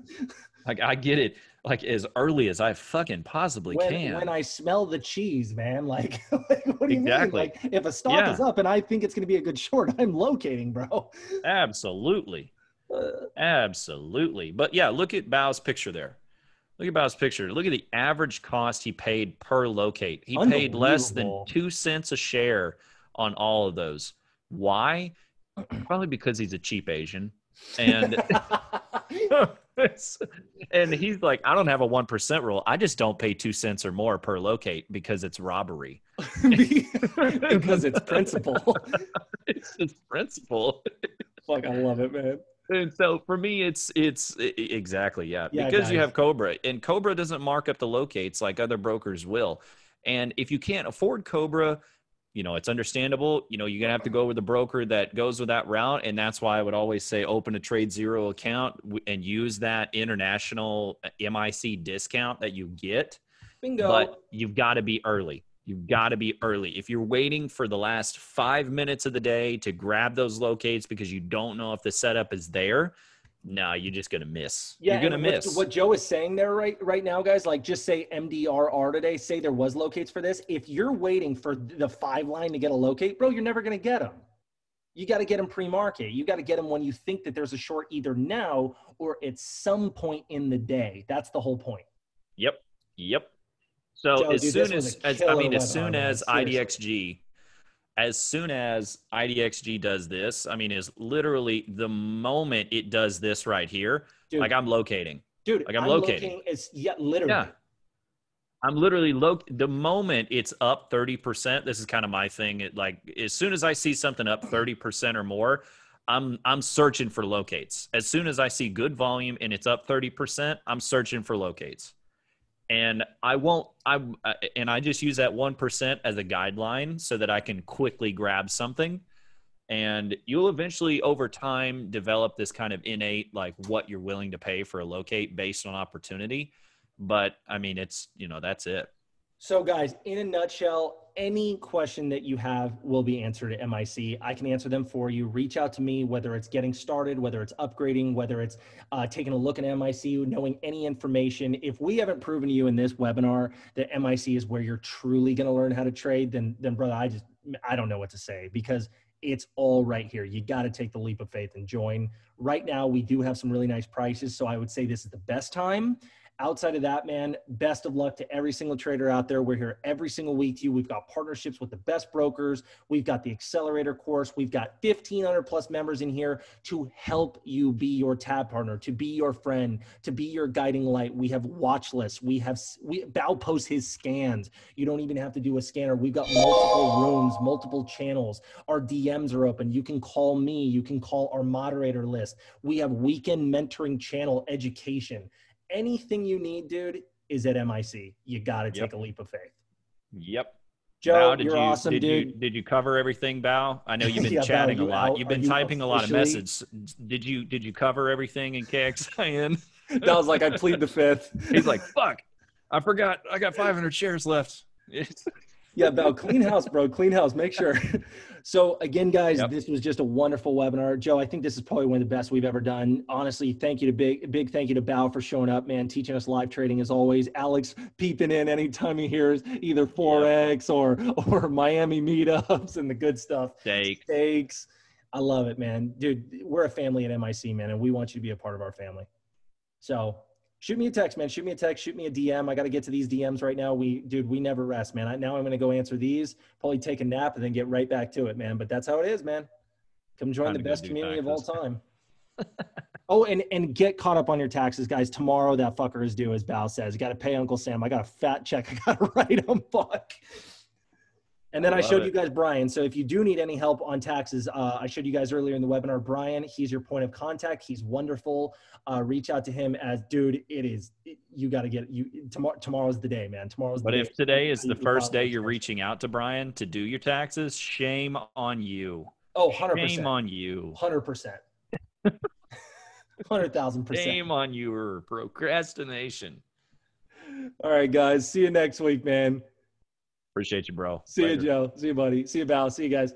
like I get it. Like as early as I fucking possibly when, can. when I smell the cheese, man. <laughs> Like, like what do you Exactly. mean? Like, if a stock Yeah. is up and I think it's going to be a good short, <laughs> I'm locating, bro. Absolutely. Uh, Absolutely. But yeah, look at Bao's picture there. Look at Bob's picture. Look at the average cost he paid per locate. He paid less than two cents a share on all of those. Why? <clears throat> Probably because he's a cheap Asian. And <laughs> and he's like, I don't have a one percent rule. I just don't pay two cents or more per locate because it's robbery. <laughs> because it's principle. <laughs> it's his principle. Fuck, I love it, man. And so for me, it's it's i- i- exactly yeah, Yeah, because you have Cobra, and Cobra doesn't mark up the locates like other brokers will. And if you can't afford Cobra, you know it's understandable. You know you're gonna have to go with a broker that goes with that route, and that's why I would always say open a Trade Zero account and use that international uh, MIC discount that you get Bingo. but you've got to be early. You've got to be early. If you're waiting for the last five minutes of the day to grab those locates because you don't know if the setup is there, no, you're just gonna miss. Yeah, you're gonna and what- miss. What, Joe is saying there right right now, guys. Like, just say MDRR today. Say there was locates for this. If you're waiting for the five line to get a locate, bro, you're never gonna get them. You got to get them pre-market. You got to get them when you think that there's a short, either now or at some point in the day. That's the whole point. Yep. Yep. So Joe, as dude, soon as, as I mean, as soon as IDXG, as soon as IDXG does this, I mean, is literally the moment it does this right here, Dude, like I'm locating. dude, like I'm locating. looking- It's yeah, literally. Yeah. I'm literally low. The moment it's up 30%, this is kind of my thing. It, like as soon as I see something up 30% or more, I'm I'm searching for locates. As soon as I see good volume and it's up 30%, I'm searching for locates. And I won't I I- and I just use that 1% as a guideline so that I can quickly grab something. And you'll eventually over time develop this kind of innate like what you're willing to pay for a locate based on opportunity but I mean, it's you know that's it. So, guys, in a nutshell, any question that you have will be answered at MIC. I can answer them for you. Reach out to me, whether it's getting started, whether it's upgrading, whether it's uh, taking a look at MIC, knowing any information. If we haven't proven to you in this webinar that MIC is where you're truly going to learn how to trade, then, then brother, I just I don't know what to say because it's all right here. You got to take the leap of faith and join. Right now, we do have some really nice prices, so I would say this is the best time. Outside of that, man, best of luck to every single trader out there. We're here every single week to you. We've got partnerships with the best brokers. We've got the accelerator course. We've got 1,500 plus members in here to help you be your tab partner, to be your friend, to be your guiding light. We have watch lists. We have, we, Bao posts his scans. You don't even have to do a scanner. We've got multiple rooms, multiple channels. Our DMs are open. You can call me. You can call our moderator list. We have weekend mentoring channel education anything you need, dude, is at MIC. You got to take Yep. a leap of faith. Yep. Joe, Bao, did you're you, awesome, did dude. You, did you cover everything, Bao? I know you've been <laughs> Yeah, chatting you a lot. out- You've been you typing a lot of messages. Did you did you cover everything in KXIN? that was <laughs> like I plead the fifth. He's like, fuck. I forgot. I got 500 shares left. <laughs> Yeah, Bell, clean house, bro. Clean house. Make sure. <laughs> So again, guys, Yep. this was just a wonderful webinar. Joe, I think this is probably one of the best we've ever done. Honestly, thank you to big, big thank you to Bao for showing up, man, teaching us live trading as always. Alex peeping in anytime he hears either Forex or or Miami meetups and the good stuff. Steak. Steaks. I love it, man. Dude, we're a family at MIC, man, and we want you to be a part of our family. So shoot me a text, man. Shoot me a text. Shoot me a DM. I got to get to these DMs right now. We, dude, we never rest, man. I, now I'm going to go answer these, probably take a nap, and then get right back to it, man. But that's how it is, man. Come join the best community of all time. <laughs> oh, and and get caught up on your taxes, guys. Tomorrow that fucker is due, as Bao says. You got to pay Uncle Sam. I got a fat check. <laughs> I got to write him. Fuck. And then I I, showed it. you guys Brian. So if you do need any help on taxes, uh, I showed you guys earlier in the webinar. Brian, he's your point of contact. He's wonderful. Uh, reach out to him as dude. It is you got to get you tomorrow. Tomorrow's the day, man. Tomorrow's. But if day. today is the first day you're reaching out to Brian to do your taxes, shame on you. oh, 100 Shame percent, on you. hundred percent, <laughs> hundred thousand percent. Shame on your procrastination. All right, guys. See you next week, man. Appreciate you, bro. See Later. you, Joe. See you, buddy. See you, Val. See you guys.